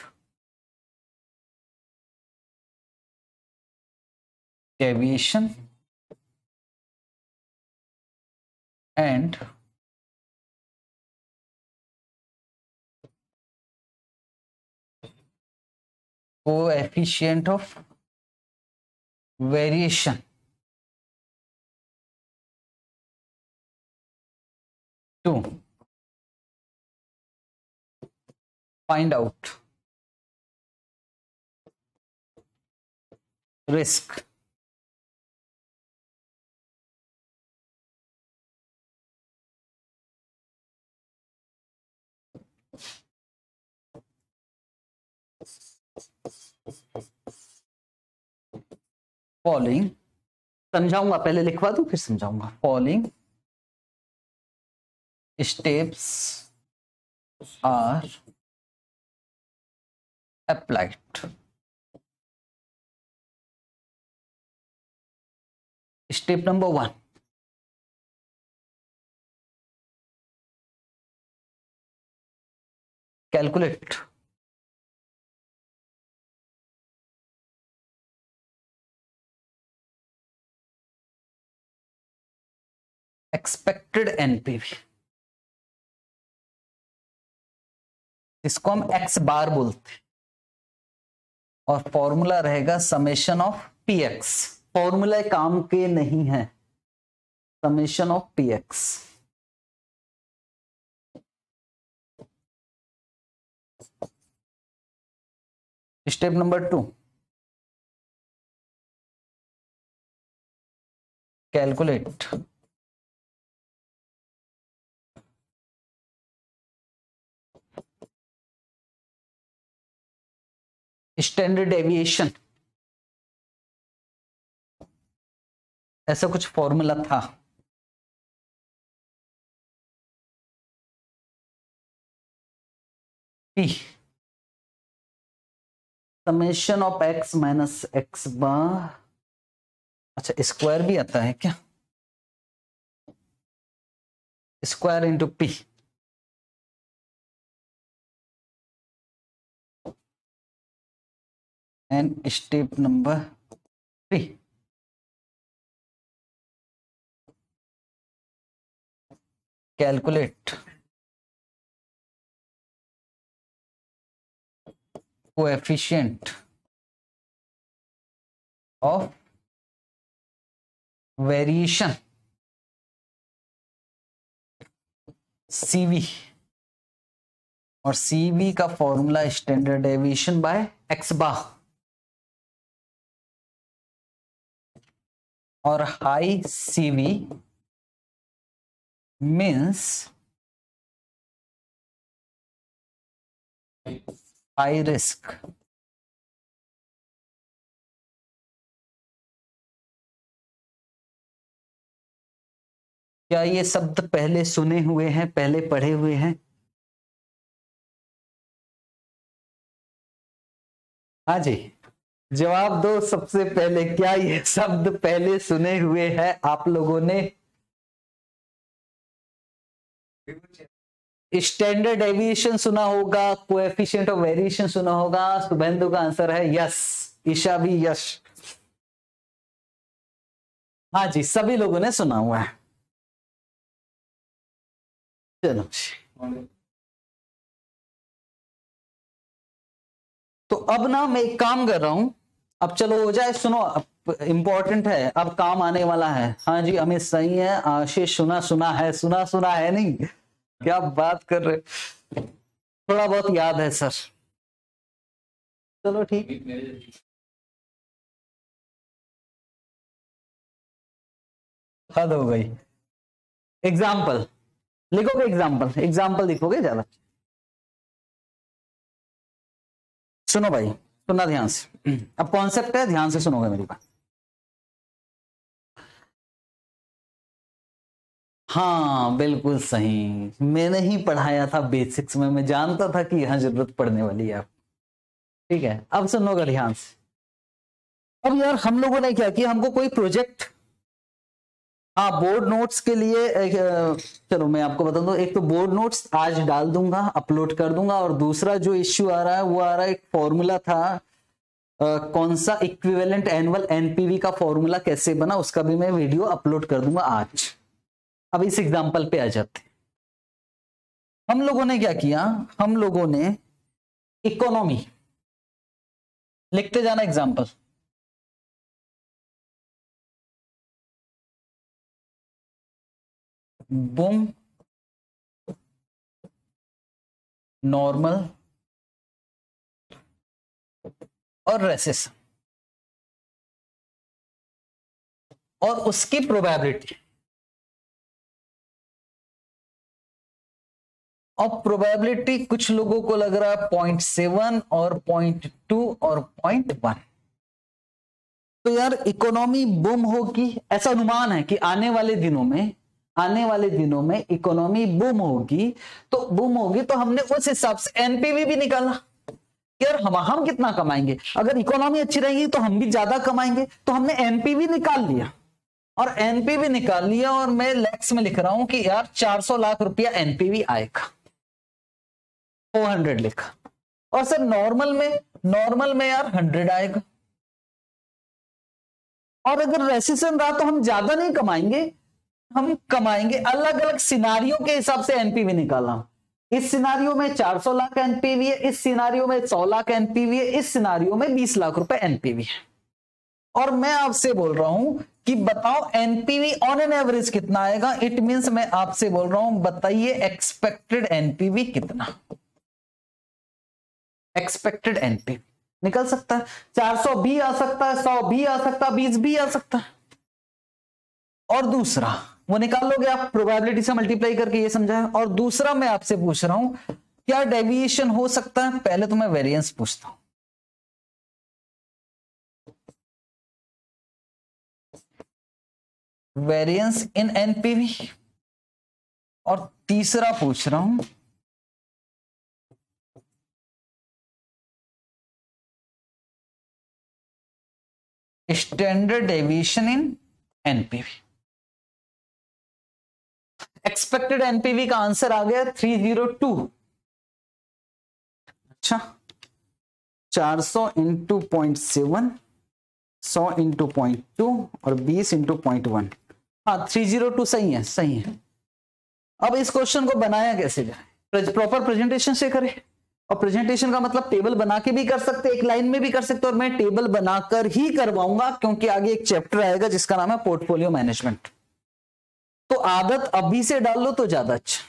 deviation and coefficient of variation. To find out risk following समझाऊँगा, पहले लिखवा दू, फिर समझाऊँगा. Following steps are applied step number one calculate expected NPV इसको हम एक्स बार बोलते और फॉर्मूला रहेगा summation of P X formula काम के नहीं है। Summation of P X step number two calculate standard deviation ऐसा कुछ फॉर्मूला था। P summation of X minus X bar अच्छा स्क्वायर भी आता है क्या? Square into P and step number three calculate coefficient of variation CV और CV का formula standard deviation by X bar और high CV means high risk क्या ये शब्द पहले सुने हुए हैं, पहले पढ़े हुए हैं? हाँ जी। जवाब दो सबसे पहले, क्या ये शब्द पहले सुने हुए हैं आप लोगों ने? स्टैंडर्ड एविएशन सुना होगा कोएफिशिएंट ऑफ़ वेरिएशन सुना होगा शुभेंदु का आंसर है यस ईशा भी यश हाँ जी, सभी लोगों ने सुना हुआ है। चलो। तो अब ना मैं एक काम कर रहा हूँ अब चलो हो जाए, सुनो इंपॉर्टेंट है, अब काम आने वाला है। हाँ जी, अमित सही है, आशीष सुना सुना है, सुना सुना है नहीं। क्या बात कर रहे थोड़ा बहुत याद है, सर। चलो ठीक। हद हो गई। एग्ज़ाम्पल लिखोगे एग्ज़ाम्पल एग्ज़ाम्पल लिखोगे ज़्यादा? सुनो भाई। सुनना ध्यान से। अब कॉन्सेप्ट है, ध्यान से सुनोगे मेरी बात हाँ बिल्कुल सही। मैंने ही पढ़ाया था बेसिक्स में। मैं जानता था कि यहाँ ज़रूरत पड़ने वाली है आप ठीक है, अब सुनोगे ध्यान से। अब यार, हम लोगों ने क्या किया? हमको कोई प्रोजेक्ट हाँ बोर्ड नोट्स के लिए चलो मैं आपको बता दूँ एक तो बोर्ड नोट्स आज डाल दूँगा अपलोड कर दूँगा और दूसरा जो इश्यू आ रहा है वो आ रहा है एक फॉर्मूला था अ, कौन सा इक्विवेलेंट एनुअल एनपीवी का फॉर्मूला कैसे बना उसका भी मैं वीडियो अपलोड कर दूँगा आज अब इस एग्जांपल पे आ जाते। हम लोगों ने क्या किया हम लोगों ने इकोनॉमी लिखते जाना एग्जांपल बूम नॉर्मल और रेसिस और उसकी प्रोबेबिलिटी और प्रोबेबिलिटी कुछ लोगों को लग रहा है पॉइंट सेवन और पॉइंट टू और पॉइंट वन तो यार इकोनॉमी बूम होगी, ऐसा अनुमान है कि आने वाले दिनों में आने वाले दिनों में इकोनॉमी बूम होगी तो बूम होगी तो हमने उस हिसाब से एनपीवी भी निकाला। यार, हम हम कितना कमाएँगे? अगर इकोनॉमी अच्छी रहेगी तो हम भी ज़्यादा कमाएँगे। तो हमने एनपीवी निकाल लिया। और एनपीवी निकाल लिया और मैं लैक्स में लिख रहा हूँ कि यार 400 लाख रुपया एनपीवी आएगा। 400 लिखा। और सर नॉर्मल में नॉर्मल में यार 100 आएगा। और अगर रेसिसन रहा तो हम ज़्यादा नहीं कमाएँगे। हम कमाएँगे अलग अलग सिनारियों के हिसाब से एनपीवी निकाला इस सिनारियो में 400 लाख एनपीवी है, इस सिनारियो में 100 लाख एनपीवी है, इस सिनारियो में 20 लाख रुपए एनपीवी है। और मैं आपसे बोल रहा हूँ कि बताओ एनपीवी ऑन एन एवरेज कितना आएगा? इट मींस मैं आपसे बोल रहा हूँ, बताइए एक्सपेक्टेड एनपीवी कितना। एक्सपेक्टेड एनपीवी निकल सकता है। 400 भी आ सकता है 100 भी आ सकता है 20 भी आ सकता है। और दूसरा वो निकाल लोगे आप प्रोबेबिलिटी से मल्टीप्लाई करके ये समझाया और दूसरा मैं आपसे पूछ रहा हूँ, क्या डेविएशन हो सकता है? पहले तो मैं वेरिएंस पूछता हूँ। वेरिएंस इन एनपीवी और तीसरा पूछ रहा हूँ standard deviation in NPV expected NPV का आंसर आ गया 302 अच्छा 400 सौ इंटू पॉइंट सेवन सौ इंटू पॉइंट टू और 20 इंटू पॉइंट वन हाँ 302 सही है सही है। अब इस क्वेश्चन को बनाया कैसे जाए? प्रॉपर प्रेजेंटेशन से करें। और प्रेजेंटेशन का मतलब टेबल बना के भी कर सकते, एक लाइन में भी कर सकते, और मैं टेबल बनाकर ही करवाऊँगा, क्योंकि आगे एक चैप्टर आएगा जिसका नाम है पोर्टफोलियो मैनेजमेंट तो आदत अभी से डाल लो तो ज़्यादा अच्छा।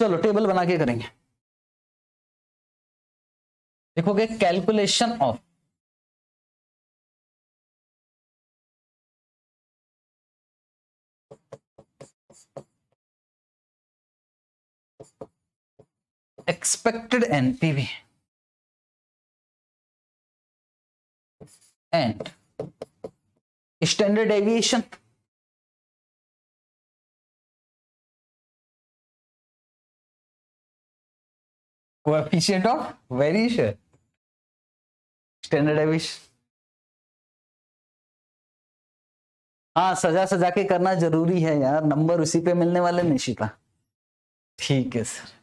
चलो, टेबल बना के करेंगे। देखोगे calculation of expected NPV and standard deviation coefficient of variation standard deviation हाँ सजा सजा के करना ज़रूरी है यार। नंबर उसी पे मिलने वाले निशिता ठीक है सर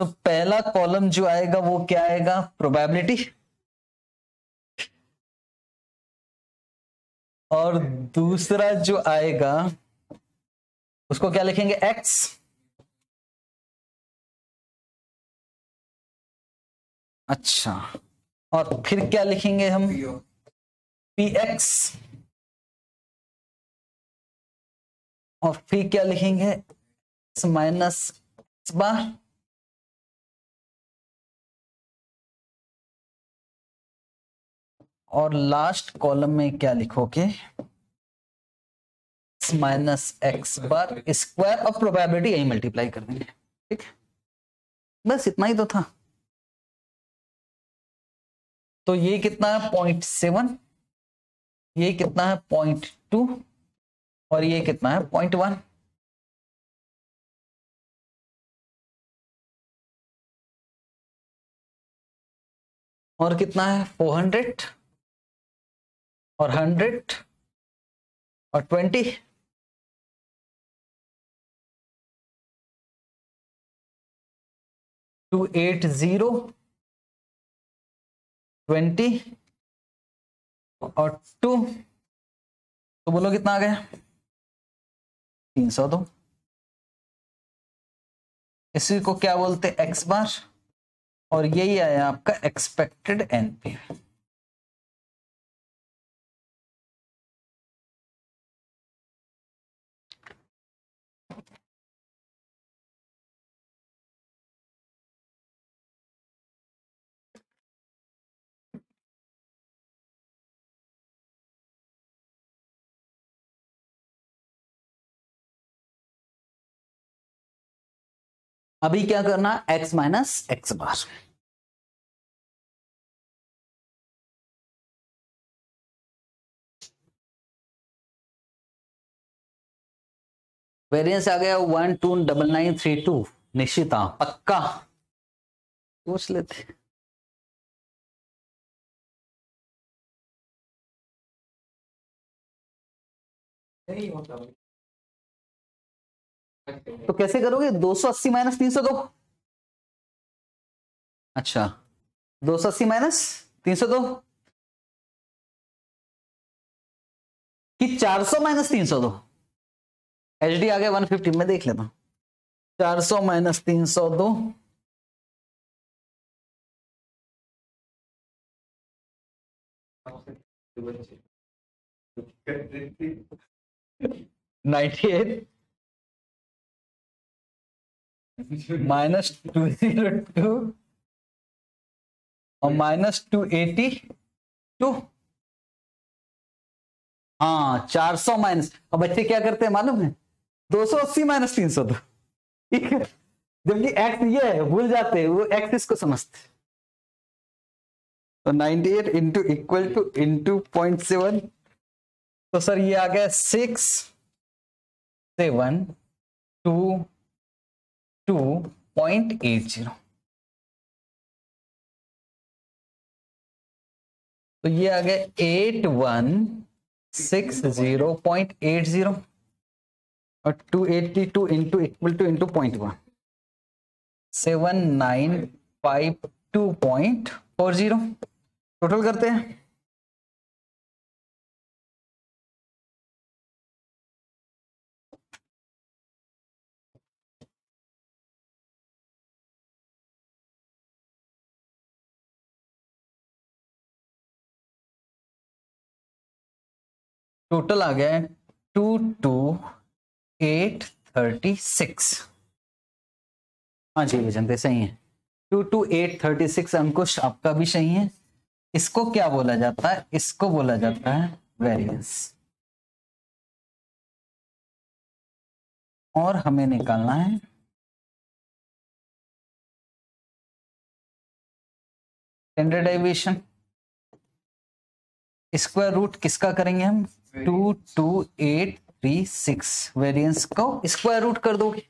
तो पहला कॉलम जो आएगा, वो क्या आएगा? प्रोबेबिलिटी और दूसरा जो आएगा, उसको क्या लिखेंगे? एक्स अच्छा। और फिर क्या लिखेंगे हम? पी एक्स और फिर क्या लिखेंगे? एक्स माइनस एक्स बार और लास्ट कॉलम में क्या लिखोगे? X minus X bar square और प्रोबेबिलिटी यही मल्टीप्लाई कर देंगे। ठीक? बस इतना ही तो था। तो ये कितना है? Point seven. ये कितना है? Point two. और ये कितना है? Point one. और कितना है? Four hundred. और हंड्रेड। और twenty. Two eight zero. Twenty और टू तो बोलो कितना आ गया? तीन सौ दो। इसी को क्या बोलते एक्स बार और यही आया आपका एक्सपेक्टेड एनपी अभी क्या करना X minus X bar variance आ गया one two double nine three two निश्चिता पक्का? पूछ लेते नहीं होता। तो कैसे करोगे? 280 अस्सी माइनस तीन सौ दो। अच्छा। 280 सौ अस्सी माइनस तीन सौ दो। कि 400 सौ माइनस तीन सौ दो। एच डी आ गया 150 में देख लेता हूँ। 400 माइनस तीन सौ दो। Ninety eight. Minus two zero two और माइनस टू एटी टू। हाँ चार सौ माइनस। अब बच्चे क्या करते हैं मालूम है? दो सौ अस्सी माइनस तीन सौ दो। ठीक है? जबकि एक्स ये है, भूल जाते हैं, वो एक्स इसको समझते तो 98 eight into equal to into point seven तो सर ये आ गया six seven two two point eight zero. तो ये आ गया eight one six zero point eight zero और two eighty two into equal to into point one. Seven nine five two point four zero. Total करते हैं। Total आ गया है two two eight thirty six हाँ जी विजंते सही है। Two two eight thirty six Ankush, आपका भी सही है। इसको क्या बोला जाता है? इसको बोला जाता है वेरियंस और हमें निकालना है। स्टैंडर्ड डेविएशन स्क्वायर रूट किसका करेंगे हम? Two two eight three six variance को स्क्वायर रूट कर दोगे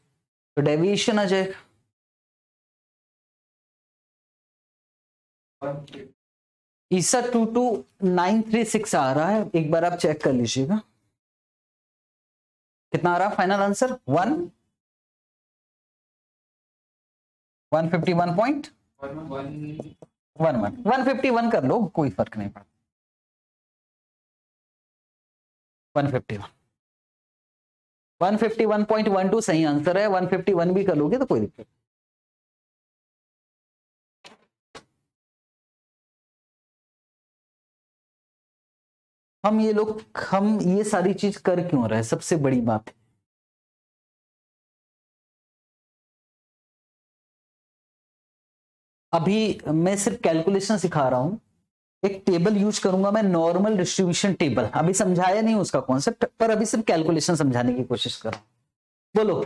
तो डेविएशन आ जाएगा। ईसा two two nine three six आ रहा है एक बार आप चेक कर लीजिएगा। कितना आ रहा final answer one one fifty one point one one one fifty one कर लो कोई फ़र्क नहीं पड़ता। 151. 151.12 सही आंसर है 151 भी कर लोगे तो कोई दिक्कत हम ये लोग, हम ये सारी चीज़ कर क्यों रहे सबसे बड़ी बात है। अभी मैं सिर्फ़ कैलकुलेशन सिखा रहा हूँ। एक टेबल यूज़ करूँगा मैं नॉर्मल डिस्ट्रीब्यूशन टेबल अभी समझाया नहीं उसका कॉन्सेप्ट पर अभी सिर्फ़ कैलकुलेशन समझाने की कोशिश कर। बोलो,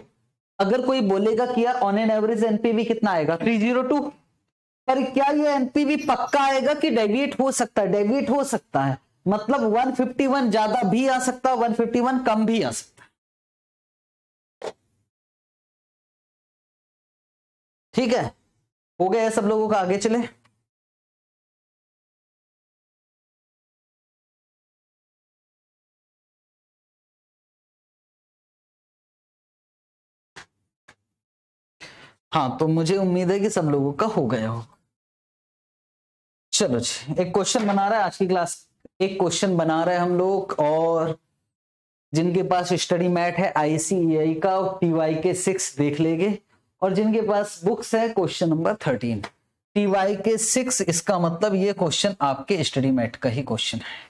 अगर कोई बोलेगा कि यार ऑन एन एवरेज एनपीवी कितना आएगा? 302 पर क्या ये एनपीवी पक्का आएगा कि डेविएट हो सकता है? डेविएट हो सकता है। मतलब 151 ज़्यादा भी आ सकता है 151 कम भी आ सकता है। ठीक है? हो गया सब लोगों का आगे चले। हाँ तो मुझे उम्मीद है कि सब लोगों का हो गया हो। चलो जी, एक क्वेश्चन बना रहा है आज की क्लास एक क्वेश्चन बना रहे हम लोग, और जिनके पास स्टडी मैट है आईसीआई का टीवाई के सिक्स देख लेंगे, और जिनके पास बुक्स है question number thirteen TY K six इसका मतलब ये क्वेश्चन आपके स्टडी मैट का ही क्वेश्चन है।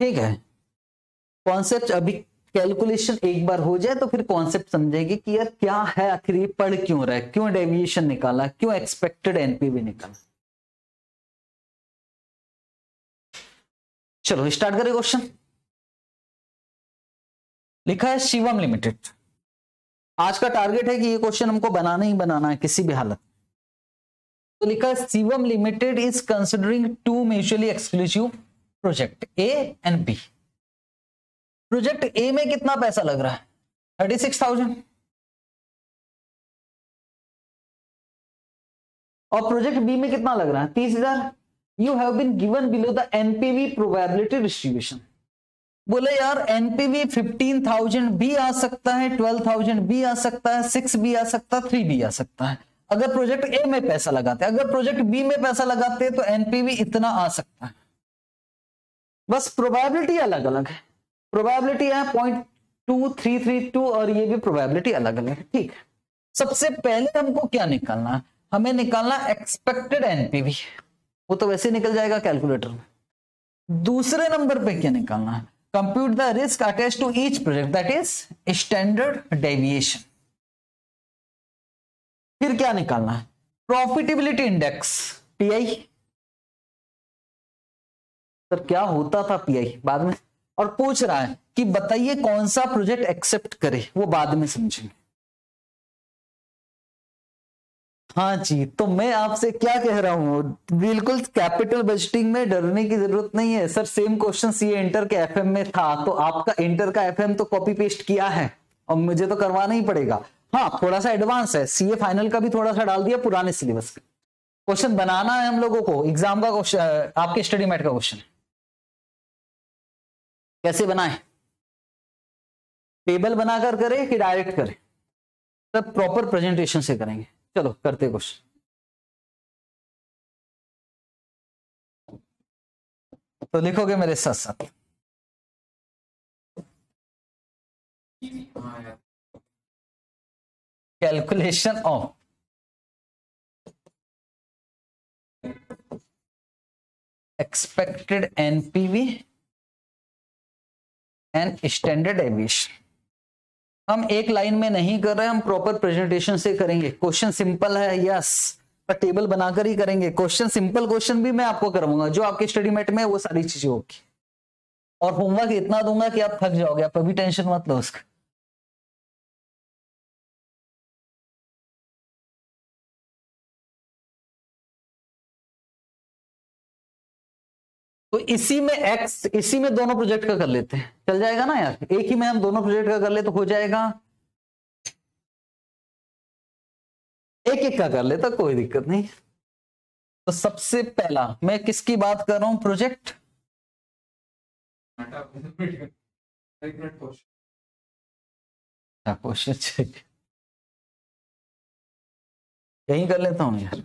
ठीक है? कॉन्सेप्ट अभी कैलकुलेशन एक बार हो जाए तो फिर कॉन्सेप्ट समझेंगे कि यार क्या है आखिर ये पढ़ क्यों रहा है? क्यों डेविएशन निकाला? क्यों एक्सपेक्टेड एनपीवी निकाला? चलो स्टार्ट करें क्वेश्चन लिखा है शिवम लिमिटेड आज का टारगेट है कि ये क्वेश्चन हमको बनाना ही बनाना है, किसी भी हालत तो लिखा है, Shivam limited is considering two mutually exclusive project A and B project A में कितना पैसा लग रहा है? Thirty six thousand. और प्रोजेक्ट बी में कितना लग रहा है? तीस हज़ार। You have been given below the NPV probability distribution बोले, यार एनपीवी फिफ्टीन थाउज़ेंड भी आ सकता है ट्वेल्व थाउज़ेंड भी आ सकता है सिक्स भी आ सकता है थ्री भी आ सकता है। अगर प्रोजेक्ट ए में पैसा लगाते हैं, अगर प्रोजेक्ट बी में पैसा लगाते हैं तो एनपीवी इतना आ सकता है। बस प्रोबेबिलिटी अलग अलग है। प्रोबेबिलिटी है point two three three two और ये भी प्रोबेबिलिटी अलग अलग है, ठीक सबसे पहले हमको क्या निकालना है? हमें निकालना एक्सपेक्टेड एनपीवी वो तो वैसे निकल जाएगा कैलकुलेटर में। दूसरे नंबर पे क्या निकालना है? Compute the risk attach to each project that is standard deviation फिर क्या निकालना है? प्रॉफिटेबिलिटी इंडेक्स पीआई सर, क्या होता था पीआई बाद में? और पूछ रहा है कि बताइए कौन सा प्रोजेक्ट एक्सेप्ट करे? वो बाद में समझेंगे। हाँ जी तो मैं आपसे क्या कह रहा हूँ? बिल्कुल कैपिटल बजटिंग में डरने की ज़रूरत नहीं है। Sir same question C inter के एफएम में था। तो आपका इंटर का एफएम तो कॉपी पेस्ट किया है और मुझे तो करवाना ही पड़ेगा। हाँ थोड़ा सा एडवांस है। सीए फाइनल का भी थोड़ा सा डाल दिया, पुराने सिलेबस का। क्वेश्चन बनाना है हम लोगों को। एग्ज़ाम का क्वेश्चन आपके स्टडी मेट का क्वेश्चन कैसे बनाए? टेबल बनाकर करें कि डायरेक्ट करें? सब प्रॉपर प्रेजेंटेशन से करेंगे। चलो, करते कुछ। तो लिखोगे मेरे साथ साथ। Calculation of expected NPV and standard deviation हम एक लाइन में नहीं कर रहे, हम प्रॉपर प्रेजेंटेशन से करेंगे। क्वेश्चन सिंपल है यस पर टेबल बनाकर ही करेंगे। क्वेश्चन सिंपल क्वेश्चन भी मैं आपको करवाऊँगा, जो आपके स्टडी मेट में वो सारी चीज़ें होगी। और होमवर्क इतना दूँगा कि आप थक जाओगे, आप अभी टेंशन मत लो उसका। तो इसी में एक्स इसी में दोनों प्रोजेक्ट का कर लेते हैं चल जाएगा ना यार एक ही में हम दोनों प्रोजेक्ट का कर ले तो हो जाएगा एक एक का कर लेता कोई दिक्कत नहीं तो सबसे पहला मैं किसकी बात कर रहा हूँ प्रोजेक्ट क्वेश्चन यही कर लेता हूँ यार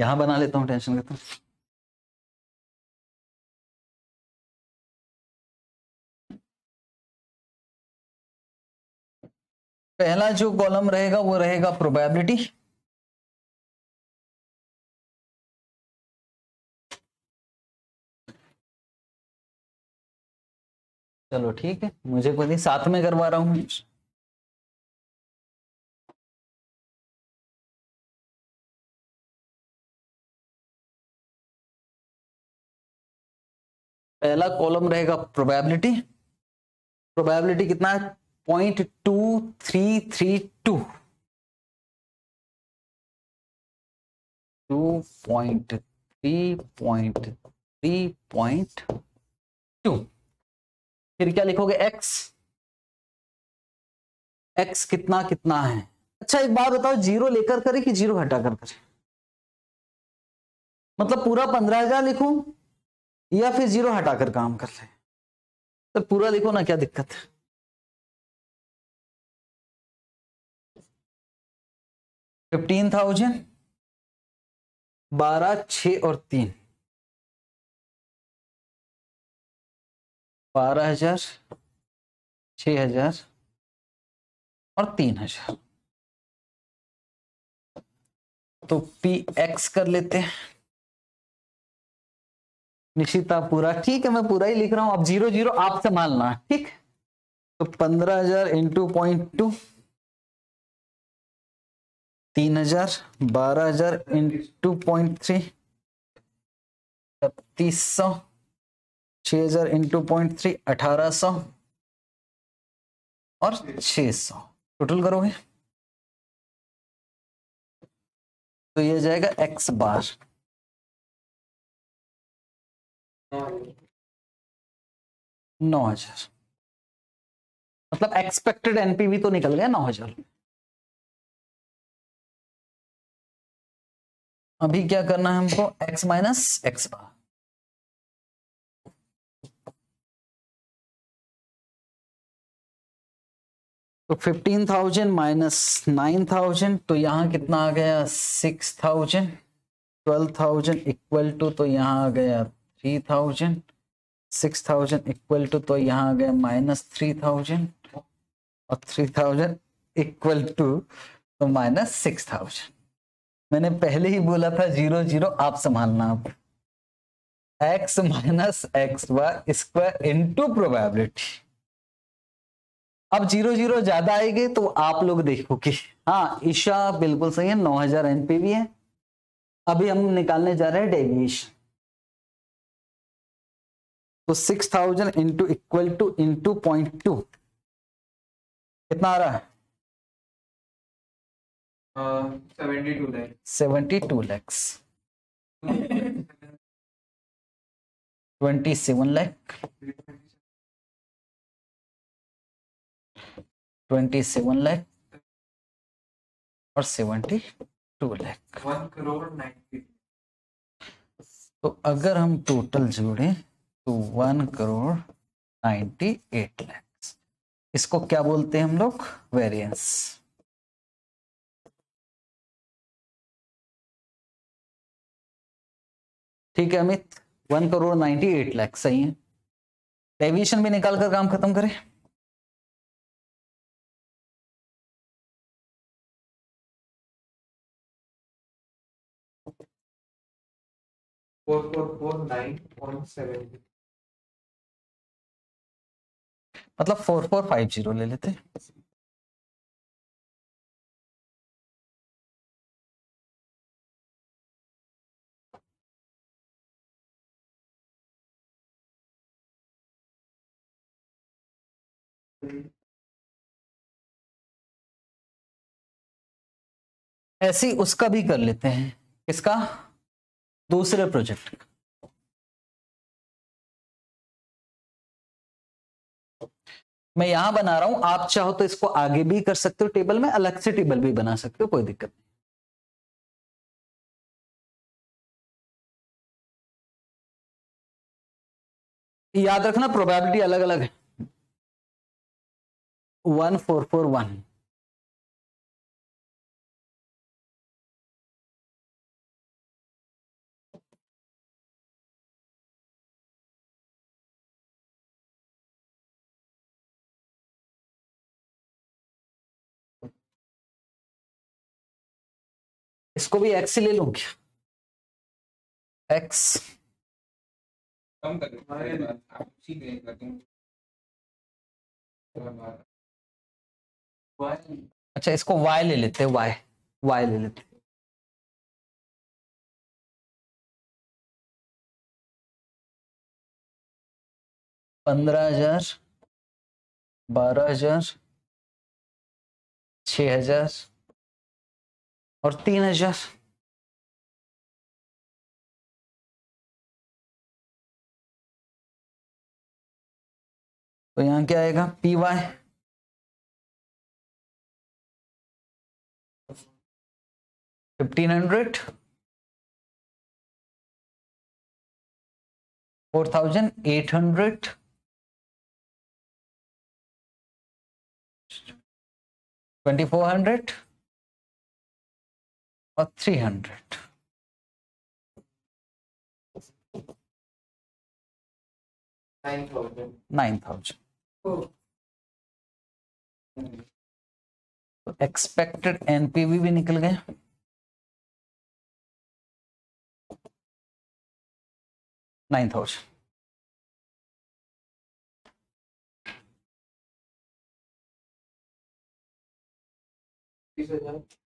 यहाँ बना लेता हूँ, टेंशन हूँ पहला जो कॉलम रहेगा, वो रहेगा प्रोबेबिलिटी चलो ठीक है, मुझे कोई नहीं, साथ में करवा रहा हूँ। पहला कॉलम रहेगा प्रोबेबिलिटी प्रोबेबिलिटी कितना है? Point two three three two two point three point three point two फिर क्या लिखोगे? एक्स एक्स कितना कितना है? अच्छा एक बात बताओ ज़ीरो लेकर करे कि ज़ीरो हटा कर करे? मतलब पूरा पंद्रह हज़ार लिखूं? या फिर ज़ीरो हटाकर काम कर ले। तो पूरा लिखो ना क्या दिक्कत है। फिफ्टीन थाउज़ेंड बारह छ और तीन। बारह हज़ार छ हज़ार और तीन हज़ार। तो पी एक्स कर लेते हैं। निशिता पूरा। ठीक है, मैं पूरा ही लिख रहा हूँ। अब ज़ीरो ज़ीरो आप संभालना, ठीक? तो पंद्रह हज़ार इंटू पॉइंट टू, तीन हज़ार, बारह हज़ार इंटू पॉइंट थ्री, छत्तीस सौ छ हज़ार इंटू पॉइंट थ्री, अठारह सौ और छ सौ। टोटल करोगे? तो ये जाएगा एक्स बार। नौ हज़ार। मतलब एक्सपेक्टेड एनपीवी तो निकल गया नौ हज़ार। अभी क्या करना है हमको? एक्स माइनस एक्स बार तो fifteen thousand minus nine thousand तो यहाँ कितना आ गया? Six thousand twelve thousand equal to तो यहाँ आ गया three thousand, six thousand equal to तो यहाँ आ गया माइनस थ्री थाउज़ेंड और थ्री थाउज़ेंड इक्वल टू तो माइनस सिक्स थाउज़ेंड। मैंने पहले ही बोला था ज़ीरो ज़ीरो आप संभालना आप। X minus X Y square into probability अब ज़ीरो ज़ीरो ज़्यादा आएगी तो आप लोग देखो कि हाँ ईशा बिल्कुल सही है, नौ हज़ार एनपीवी है। अभी हम निकालने जा रहे हैं डेविएशन। तो six thousand into equal to into point two कितना आ रहा है? Seventy two lakhs twenty seven lakh twenty seven lakh और seventy two lakh one crore ninety तो अगर हम टोटल जोड़ें तो one crore ninety eight lakhs. इसको क्या बोलते हैं हम लोग? वेरिएंस ठीक है, Amit, one crore ninety eight lakh सही है। डेविएशन भी निकाल कर काम खत्म करें। Four four four nine point seven. मतलब फोर फोर फाइव ज़ीरो ले लेते ऐसी उसका भी कर लेते हैं। किसका? दूसरे प्रोजेक्ट का। मैं यहाँ बना रहा हूँ, आप चाहो तो इसको आगे भी कर सकते हो, टेबल में अलग से टेबल भी बना सकते हो, कोई दिक्कत नहीं। याद रखना प्रोबेबिलिटी अलग अलग है। वन फोर फोर वन इसको भी एक्स ले लूँ क्या एक्स अच्छा इसको वाई ले लेते हैं वाई वाई ले लेते पंद्रह हज़ार बारह हज़ार छ हज़ार। और तीन हज़ार तो यहाँ क्या आएगा? P Y fifteen hundred four thousand eight hundred twenty four hundred और three hundred nine thousand thousand expected NPV भी निकल गए। नाइन थाउज़ेंड बीस हज़ार।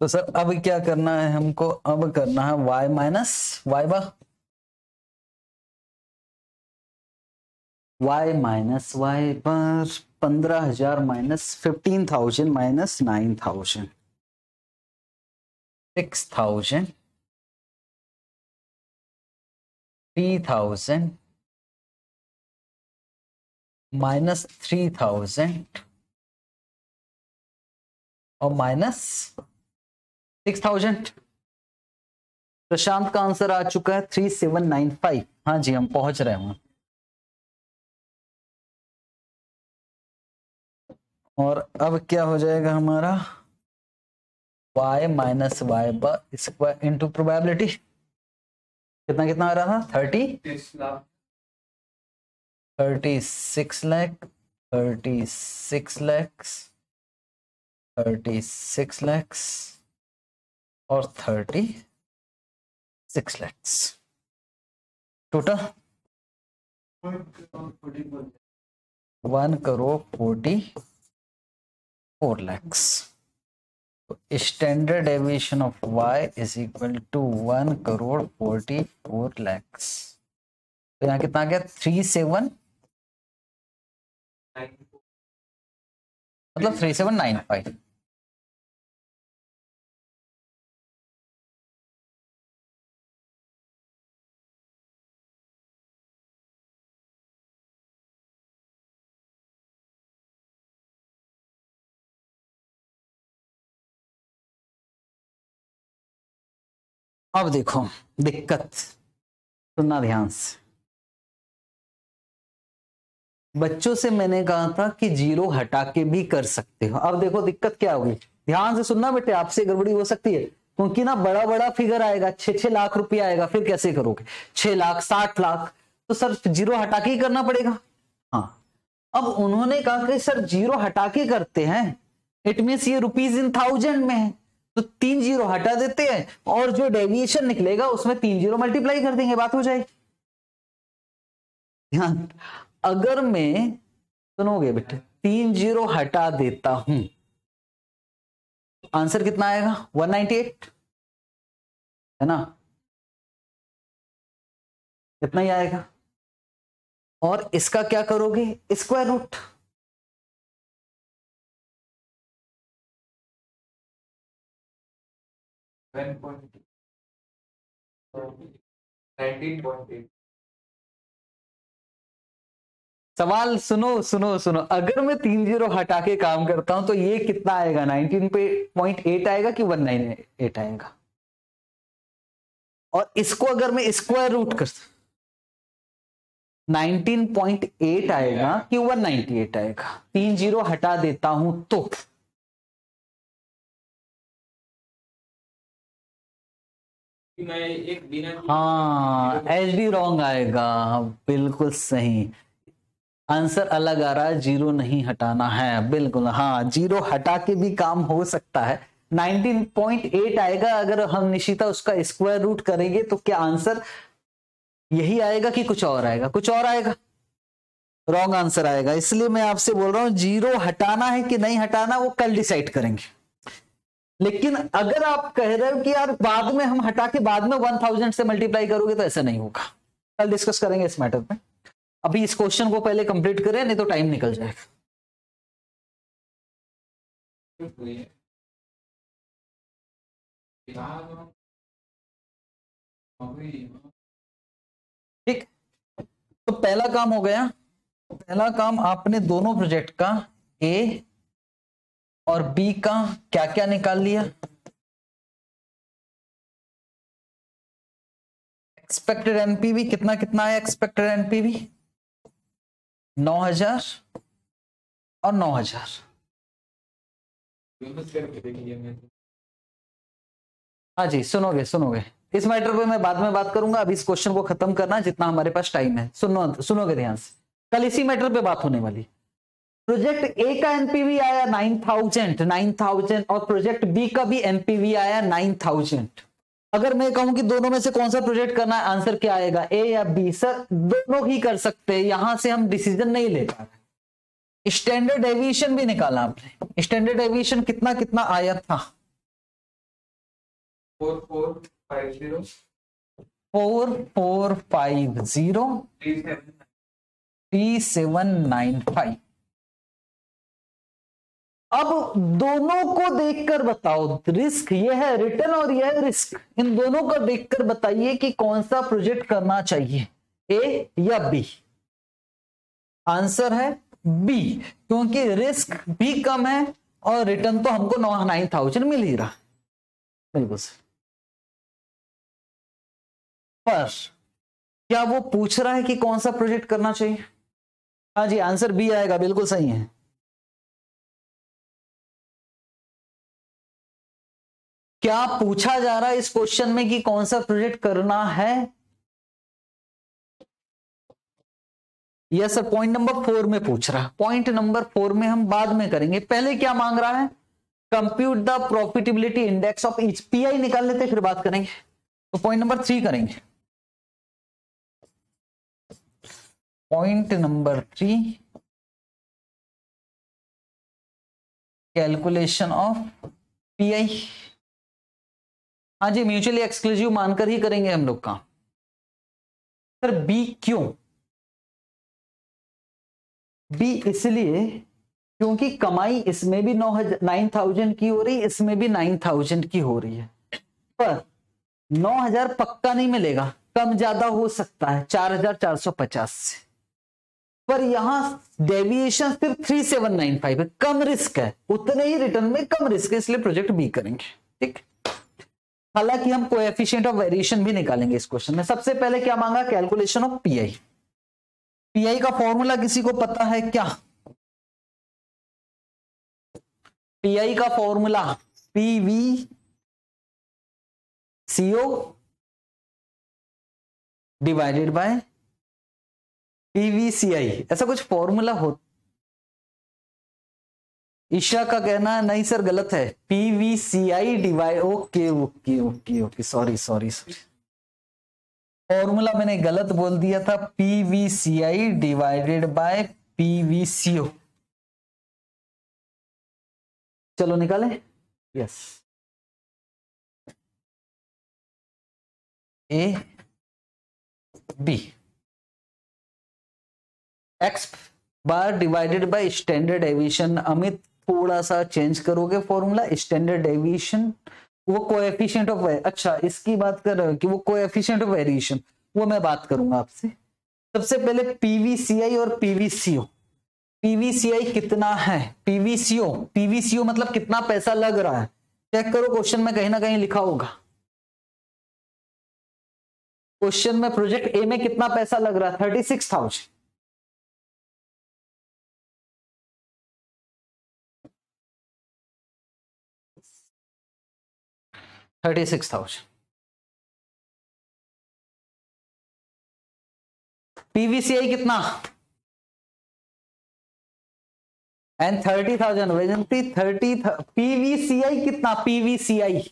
तो सर, अब क्या करना है हमको? अब करना है y minus Y bar y minus Y पर पंद्रह हज़ार minus fifteen thousand minus nine thousand six thousand three thousand minus three thousand और माइनस सिक्स थाउज़ेंड। प्रशांत का आंसर आ चुका है थ्री सेवन नाइन फाइव। हाँ जी हम पहुँच रहे हैं। और अब क्या हो जाएगा हमारा? y minus Y square into probability कितना कितना आ रहा था? Thirty. Thirty six lakh thirty six lakhs thirty six lakhs और thirty six lakhs total? One crore forty four lakhs standard deviation of Y is equal to one crore forty four lakhs तो यहाँ कितना गया? Three seven? मतलब three seven nine five अब देखो दिक्कत सुनना ध्यान से। बच्चों से मैंने कहा था कि ज़ीरो हटा के भी कर सकते हो। अब देखो दिक्कत क्या होगी? ध्यान से सुनना बेटे, आपसे गड़बड़ी हो सकती है। क्योंकि ना बड़ा बड़ा फिगर आएगा छह छह लाख रुपया आएगा, फिर कैसे करोगे? छह लाख, साठ लाख तो सर ज़ीरो हटा के ही करना पड़ेगा। हाँ। अब उन्होंने कहा कि सर ज़ीरो हटा के करते हैं इट मीन्स ये रुपीज़ इन थाउज़ेंड में है। तो तीन ज़ीरो हटा देते हैं, और जो डेविएशन निकलेगा, उसमें तीन ज़ीरो मल्टीप्लाई कर देंगे, बात हो जाएगी। अगर मैं, सुनोगे बेटे, तीन ज़ीरो हटा देता हूँ, आंसर कितना आएगा? 198 है ना? कितना ही आएगा? और इसका क्या करोगे? Square root. Nineteen point eight सवाल सुनो सुनो सुनो। अगर मैं तीन ज़ीरो हटा के काम करता हूँ तो ये कितना आएगा? 19 पे पॉइंट एट आएगा कि वन नाइन एट आएगा? और इसको अगर मैं स्क्वायर रूट कर 19.8 आएगा कि 198 आएगा। तीन ज़ीरो हटा देता हूँ तो। मैं एक बिना हाँ एच डी रॉन्ग आएगा। बिल्कुल सही। आंसर अलग आ रहा है, ज़ीरो नहीं हटाना है। बिल्कुल हाँ ज़ीरो हटा के भी काम हो सकता है। 19.8 आएगा, अगर हम निशिता उसका स्क्वायर रूट करेंगे तो क्या आंसर यही आएगा कि कुछ और आएगा? कुछ और आएगा? रॉन्ग आंसर आएगा। इसलिए मैं आपसे बोल रहा हूँ, ज़ीरो हटाना है कि नहीं हटाना, वो कल डिसाइड करेंगे। लेकिन अगर आप कह रहे हो कि यार बाद में हम हटा के बाद में वन थाउज़ेंड से मल्टीप्लाई करोगे तो ऐसा नहीं होगा। कल डिस्कस करेंगे इस मैटर पे। अभी इस क्वेश्चन को पहले कंप्लीट करें, नहीं तो टाइम निकल जाएगा। ठीक। तो पहला काम हो गया। पहला काम आपने दोनों प्रोजेक्ट का ए और बी का क्या क्या निकाल लिया? एक्सपेक्टेड एनपीवी कितना कितना है एक्सपेक्टेड एनपीवी नौ हज़ार और नौ हज़ार। हाँ जी सुनोगे सुनोगे। इस मैटर पे मैं बाद में बात करूँगा। अभी इस क्वेश्चन को खत्म करना जितना हमारे पास टाइम है। सुनो सुनोगे ध्यान से। कल इसी मैटर पे बात होने वाली। प्रोजेक्ट ए का एनपीवी आया 9000 9000 और प्रोजेक्ट बी का भी एनपीवी आया 9000 अगर मैं कहूँ कि दोनों में से कौन सा प्रोजेक्ट करना है आंसर क्या आएगा? ए या बी सर दोनों ही कर सकते हैं। यहाँ से हम डिसीज़न नहीं ले पा रहे। स्टैंडर्ड एविएशन भी निकाला आपने। स्टैंडर्ड एविएशन कितना कितना आया था? Four four five zero four four five zero three seven nine five अब दोनों को देखकर बताओ, रिस्क ये है, रिटर्न और यह रिस्क, इन दोनों को देखकर बताइए कि कौन सा प्रोजेक्ट करना चाहिए, ए या बी? आंसर है बी क्योंकि रिस्क भी कम है और रिटर्न तो हमको नाइन थाउज़ेंड मिल ही रहा बिल्कुल पर क्या वो पूछ रहा है कि कौन सा प्रोजेक्ट करना चाहिए? हाँ जी, आंसर बी आएगा, बिल्कुल सही है। क्या पूछा जा रहा है इस क्वेश्चन में कि कौन सा प्रोजेक्ट करना है? Yes sir point number four में पूछ रहा। पॉइंट नंबर फोर में हम बाद में करेंगे। पहले क्या मांग रहा है? Compute the profitability index of each PI निकाल लेते फिर बात करेंगे। तो पॉइंट नंबर थ्री करेंगे। Point number three calculation of PI हाँ जी म्यूचुअली एक्सक्लूसिव मानकर ही करेंगे हम लोग का सर बी क्यों? बी इसलिए क्योंकि कमाई इसमें भी नौ हज़ार नाइन थाउज़ेंड की हो रही है इसमें भी नाइन थाउज़ेंड की हो रही है। पर नौ हज़ार पक्का नहीं मिलेगा, कम ज़्यादा हो सकता है, चार हज़ार चार सौ पचास से। पर यहाँ डेविएशन सिर्फ़ थ्री सेवन नाइन फाइव है, कम रिस्क है, उतने ही रिटर्न में कम रिस्क है, इसलिए प्रोजेक्ट बी करेंगे, ठीक? हालाँकि हम कोएफिशिएंट ऑफ़ वेरिएशन भी निकालेंगे इस क्वेश्चन में। सबसे पहले क्या मांगा? कैलकुलेशन ऑफ़ पीआई पीआई का फॉर्मूला किसी को पता है क्या? पीआई का formula PV CO divided by PVCI ऐसा कुछ फॉर्मूला हो ईशा का कहना है, नहीं सर, गलत है। PVCI divide okay okay okay okay, sorry sorry sorry. Formula मैंने गलत बोल दिया था P V C I divided by P V C O चलो निकाले। Yes A B X bar divided by standard deviation Amit थोड़ा सा चेंज करोगे फॉर्मूला स्टैंडर्ड एविएशन वो कोएफिशिएंट ऑफ़ अच्छा इसकी बात कर रहे हो कि वो कोएफिशिएंट ऑफ़ वेरिएशन वो मैं बात करूँगा आपसे। सबसे पहले पीवीसीआई और पीवीसीओ पीवीसीआई कितना है? पीवीसीओ पीवीसीओ मतलब कितना पैसा लग रहा है? चेक करो क्वेश्चन में कहीं ना कहीं लिखा होगा। क्वेश्चन में प्रोजेक्ट ए में कितना पैसा लग रहा है? Thirty six thousand. Thirty six thousand. PVCI कितना? And thirty thousand Vaijanti thirty PVCI कितना? पीवीसीआई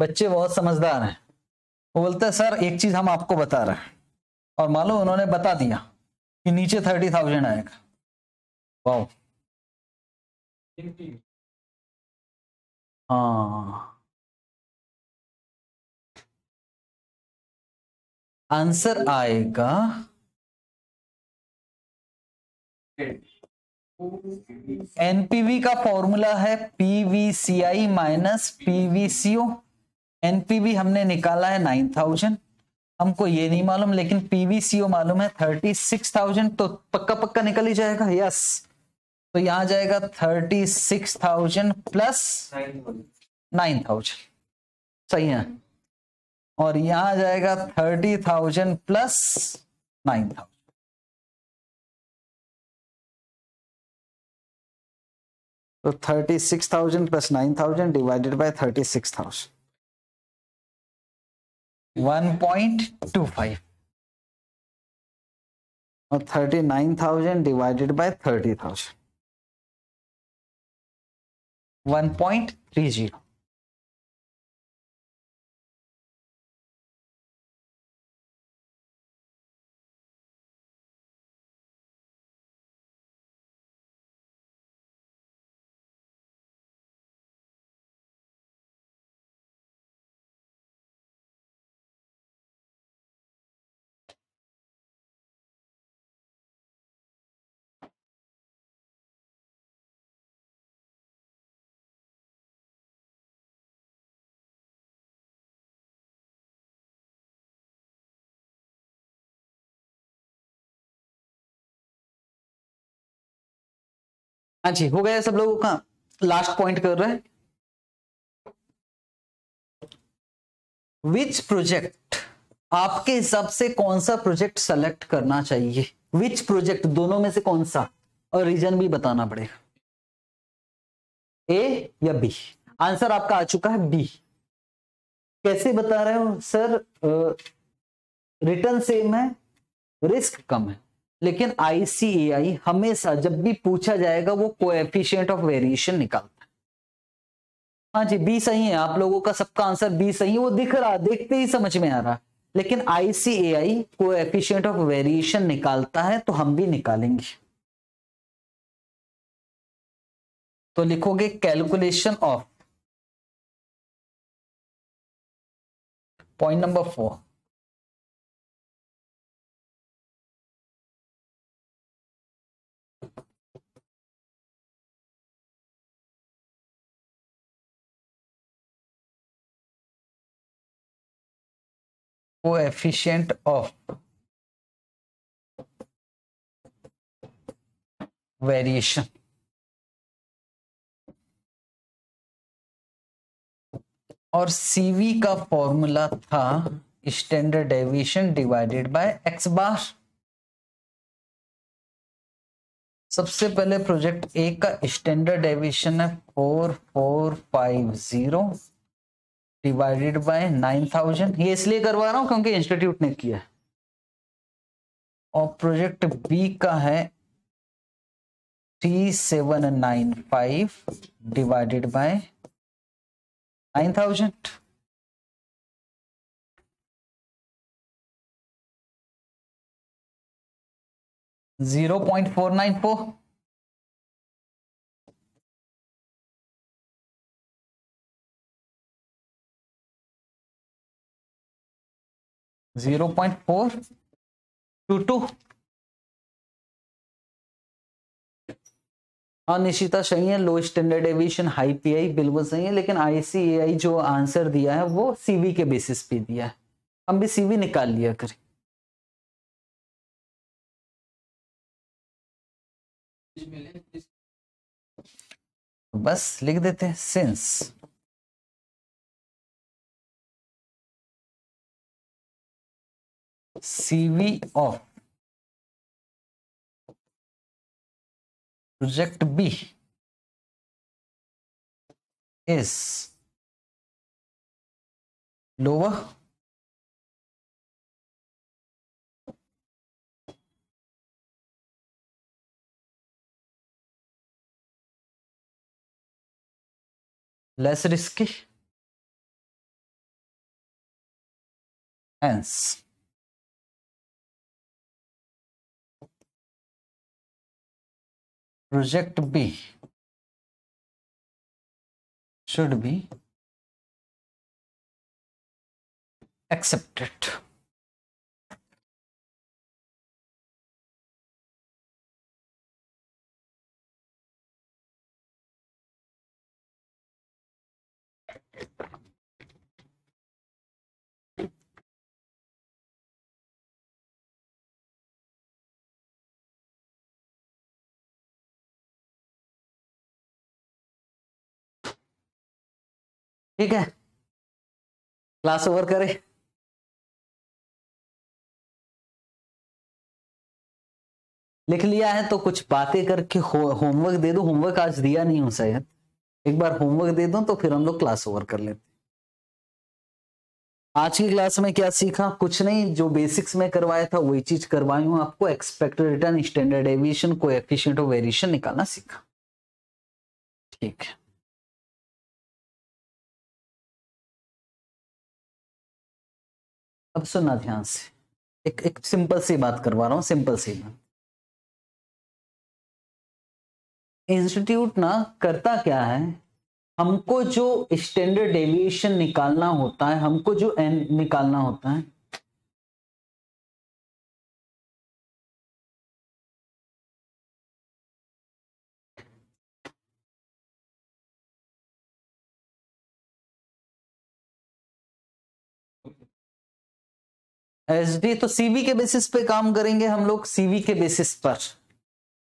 बच्चे बहुत समझदार हैं। वो बोलते हैं, सर, एक चीज़ हम आपको बता रहे हैं। और मान लो उन्होंने बता दिया कि नीचे थर्टी थाउज़ेंड आएगा। वाह हाँ। आंसर आएगा एनपीवी का फॉर्मूला है पीवीसीआई माइनस पीवीसीओ। एनपीवी हमने निकाला है नाइन थाउज़ेंड। हमको ये नहीं मालूम, लेकिन पीवीसीओ मालूम है थर्टी सिक्स थाउज़ेंड तो पक्का पक्का निकल ही जाएगा, यस। तो यहाँ जाएगा thirty six thousand plus nine thousand. सही है? और यहाँ जाएगा thirty thousand plus nine thousand. तो thirty six thousand plus nine thousand divided by thirty six thousand. One point two five. और thirty nine thousand divided by thirty thousand. 1.30 हाँ जी, हो गया सब लोगों का लास्ट पॉइंट कर रहे हैं। विच प्रोजेक्ट आपके हिसाब से कौन सा प्रोजेक्ट सेलेक्ट करना चाहिए? विच प्रोजेक्ट दोनों में से कौन सा? और रीजन भी बताना पड़ेगा। ए या बी आंसर आपका आ चुका है बी कैसे बता रहे हो सर रिटर्न सेम है रिस्क कम है। लेकिन आईसीएआई हमेशा जब भी पूछा जाएगा, वो कोएफिशिएंट ऑफ़ वेरिएशन निकालता है। हाँ जी बी सही है, आप लोगों का सबका आंसर बी सही है, वो दिख रहा देखते ही समझ में आ रहा लेकिन आईसीएआई कोएफिशिएंट ऑफ़ वेरिएशन निकालता है तो हम भी निकालेंगे। तो लिखोगे calculation of point number four coefficient of variation और सीवी का फॉर्मूला था standard deviation divided by X bar सबसे पहले प्रोजेक्ट ए का स्टैंडर्ड डेविएशन है four four five zero divided by nine thousand ये इसलिए करवा रहा हूँ क्योंकि इंस्टीट्यूट ने किया और प्रोजेक्ट बी का है three seven nine five divided by nine thousand zero point four nine four zero point four two two. हाँ निशिता सही है low standard deviation high PI बिल्कुल सही है, लेकिन आईसीएआई जो आंसर दिया है, वो सीवी के बेसिस पे दिया है। हम भी सीवी निकाल लिया करें। बस लिख देते हैं since CV of project B is lower less risky hence project b should be accepted ठीक है? क्लास ओवर करें। लिख लिया है तो कुछ बातें करके हो, होमवर्क दे दो। होमवर्क आज दिया नहीं हो शायद। एक बार होमवर्क दे दो तो फिर हम लोग क्लास ओवर कर लेते आज की क्लास में क्या सीखा? कुछ नहीं। जो बेसिक्स में करवाया था वही चीज़ करवाई हूँ आपको। Expected return standard deviation coefficient of variation निकालना सीखा। ठीक है। अब सुनना ध्यान से। एक एक सिंपल सी बात करवा रहा हूँ सिंपल सी बात। इंस्टीट्यूट ना करता क्या है? हमको जो स्टैंडर्ड डेविएशन निकालना होता है, हमको जो एन निकालना होता है एस डी तो सीवी के बेसिस पे काम करेंगे हम लोग सीवी के बेसिस पर।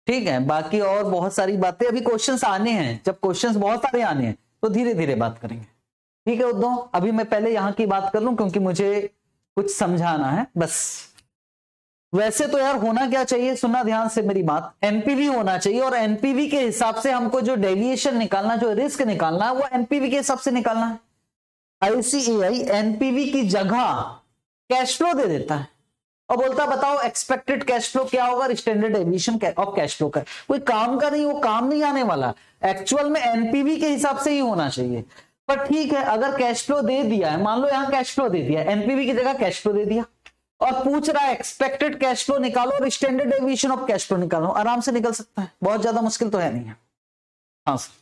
ठीक है? बाकी और बहुत सारी बातें। अभी क्वेश्चंस आने हैं। जब क्वेश्चंस बहुत सारे आने हैं तो धीरे धीरे बात करेंगे। ठीक है उद्धव? अभी मैं पहले यहाँ की बात कर लू, क्योंकि मुझे कुछ समझाना है। बस। वैसे तो यार होना क्या चाहिए? सुनना ध्यान से मेरी बात। एनपीवी होना चाहिए और एनपीवी के हिसाब से हमको जो डेविएशन निकालना, जो रिस्क निकालना है वो एनपीवी के हिसाब से निकालना है। आईसीएआई एनपीवी की जगह कैश फ्लो दे देता है। और बोलता बताओ एक्सपेक्टेड कैश फ्लो क्या होगा? Standard deviation of cash flow का। कोई काम का नहीं वो काम नहीं आने वाला। एक्चुअल में एनपीवी के हिसाब से ही होना चाहिए। पर ठीक है, अगर कैश फ्लो दे दिया है, मान लो यहाँ कैश फ्लो दे दिया एनपीवी की जगह कैश फ्लो दे दिया। और पूछ रहा है एक्सपेक्टेड कैश फ्लो निकालो और standard deviation of cash flow निकालो। आराम से निकल सकता है। बहुत ज़्यादा मुश्किल तो है नहीं है। हाँ sir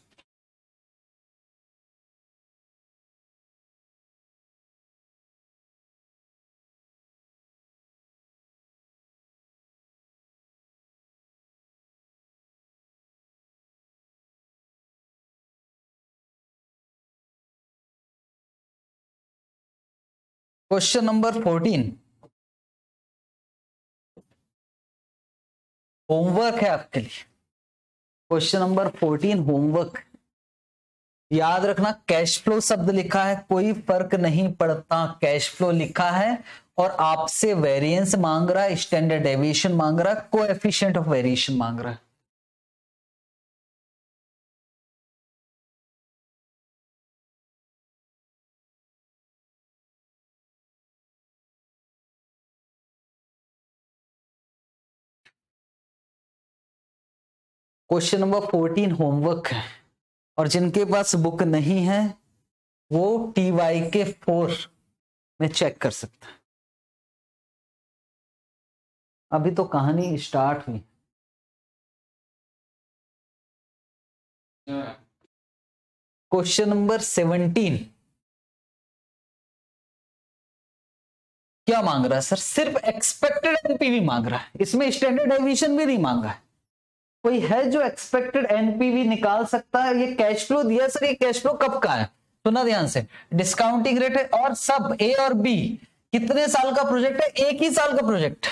question number fourteen homework है आपके लिए. क्वेश्चन नंबर फोर्टीन होमवर्क याद रखना कैश फ्लो शब्द लिखा है, कोई फ़र्क नहीं पड़ता कैश फ्लो लिखा है, और आपसे वेरिएंस मांग रहा है स्टैंडर्ड एविएशन मांग रहा है कोएफिशिएंट ऑफ़ वेरिएशन मांग रहा है. क्वेश्चन नंबर फोर्टीन होमवर्क है और जिनके पास बुक नहीं है, वो टी वाई के फोर में चेक कर सकता है। अभी तो कहानी स्टार्ट हुई। क्वेश्चन नंबर सेवनटीन क्या मांग रहा है सर सिर्फ़ एक्सपेक्टेड एनपीवी मांग रहा है। इसमें स्टैंडर्ड एविएशन भी नहीं मांगा है। कोई है जो एक्सपेक्टेड एनपीवी निकाल सकता है? ये कैश फ्लो दिया सर ये कैश फ्लो कब का है? सुना ध्यान से। डिस्काउंटिंग रेट है और सब ए और बी कितने साल का प्रोजेक्ट है? एक ही साल का प्रोजेक्ट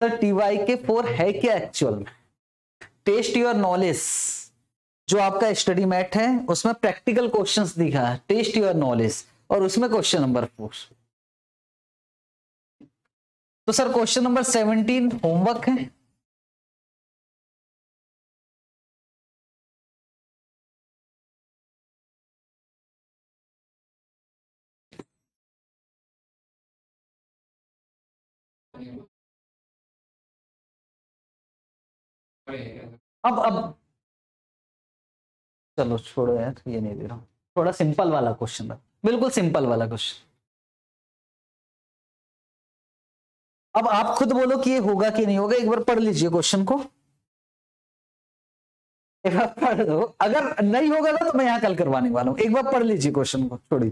सर टीवाई के फोर है क्या एक्चुअल में टेस्ट योर नॉलेज जो आपका स्टडी मैट है, उसमें प्रैक्टिकल क्वेश्चंस दिखा। है टेस्ट योर नॉलेज और उसमें क्वेश्चन नंबर फोर तो sir question number seventeen homework है। अब अब। चलो, छोड़ो यार, ये नहीं दे रहा थोड़ा सिंपल वाला क्वेश्चन था। बिल्कुल सिंपल वाला क्वेश्चन अब आप खुद बोलो कि ये होगा कि नहीं होगा एक बार पढ़ लीजिए क्वेश्चन को। एक बार पढ़ दो अगर नहीं होगा ना तो मैं यहाँ कल करवाने वाला हूँ। एक बार पढ़ लीजिए क्वेश्चन को छोड़ी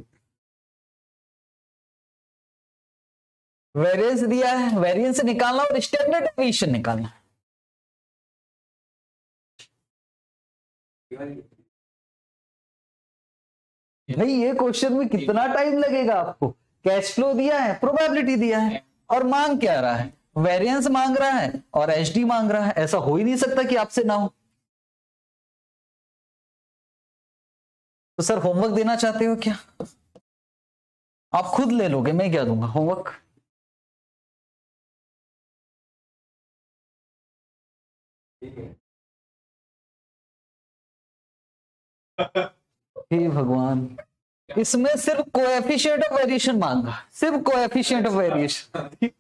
वेरियंस दिया है। वेरियंस निकालना और स्टैंडर्ड डेविएशन निकालना। भाई ये क्वेश्चन में कितना टाइम लगेगा आपको? कैश फ्लो दिया है प्रोबेबिलिटी दिया है। और मांग क्या रहा है? वेरिएंस मांग रहा है और एचडी मांग रहा है। ऐसा हो ही नहीं सकता कि आपसे ना हो। तो सर होमवर्क देना चाहते हो क्या? आप खुद ले लोगे, मैं क्या दूँगा? होमवर्क भगवान। इसमें सिर्फ़ कोएफिशिएंट ऑफ़ वेरिएशन मांगा सिर्फ़ कोएफिशिएंट ऑफ़ वेरिएशन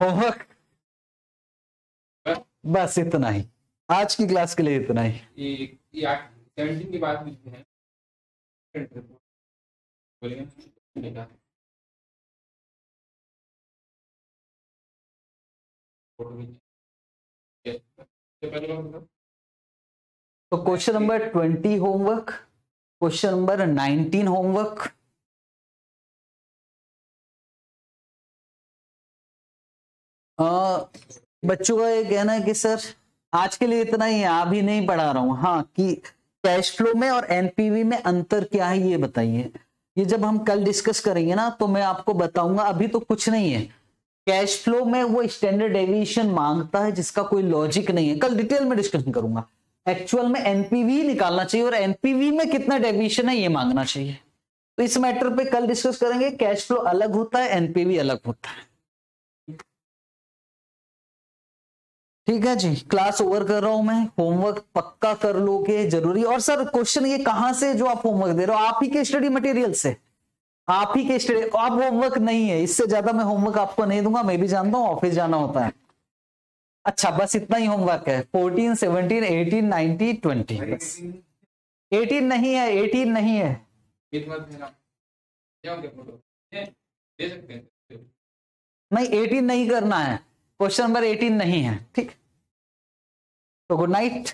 होमवर्क बस इतना ही आज की क्लास के लिए इतना ही ये ये के है पहले मतलब तो question number twenty homework question number nineteen homework बच्चों का ये कहना है कि सर, आज के लिए इतना ही है अभी नहीं पढ़ा रहा हूँ। हाँ कि कैश फ्लो में और एनपीवी में अंतर क्या है ये बताइए। ये जब हम कल डिस्कस करेंगे ना तो मैं आपको बताऊँगा, अभी तो कुछ नहीं है। कैश फ्लो में वो स्टैंडर्ड डेविएशन माँगता है, जिसका कोई लॉजिक नहीं है। कल डिटेल में डिस्कशन करूँगा। एक्चुअल में एनपीवी निकालना चाहिए और एनपीवी में कितना डेविएशन है ये मांगना चाहिए। तो इस मैटर पे कल डिस्कस करेंगे कैश फ्लो अलग होता है एनपीवी अलग होता है। ठीक है जी क्लास ओवर कर रहा हूँ मैं होमवर्क पक्का कर लोगे, ज़रूरी। और सर क्वेश्चन ये कहाँ से जो आप होमवर्क दे रहे हो? आप ही के स्टडी मटेरियल से। आप ही के स्टडी आप होमवर्क नहीं है, इससे ज़्यादा मैं होमवर्क आपको नहीं दूँगा, मैं भी जानता हूँ ऑफ़िस जाना होता है। अच्छा बस इतना ही होमवर्क है। Fourteen seventeen eighteen nineteen twenty eighteen नहीं है एटीन नहीं हैं। नहीं एटीन नहीं करना है। क्वेश्चन नंबर एटीन नहीं है, ठीक? तो गुड नाइट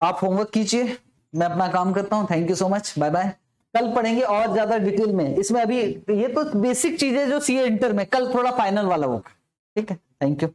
आप होमवर्क कीजिए। मैं अपना काम करता हूँ। Thank you so much bye bye कल पढ़ेंगे और ज़्यादा डिटेल में। इसमें अभी ये तो बेसिक चीज़ें जो सीए इंटर में, कल थोड़ा फाइनल वाला होगा। ठीक है? Thank you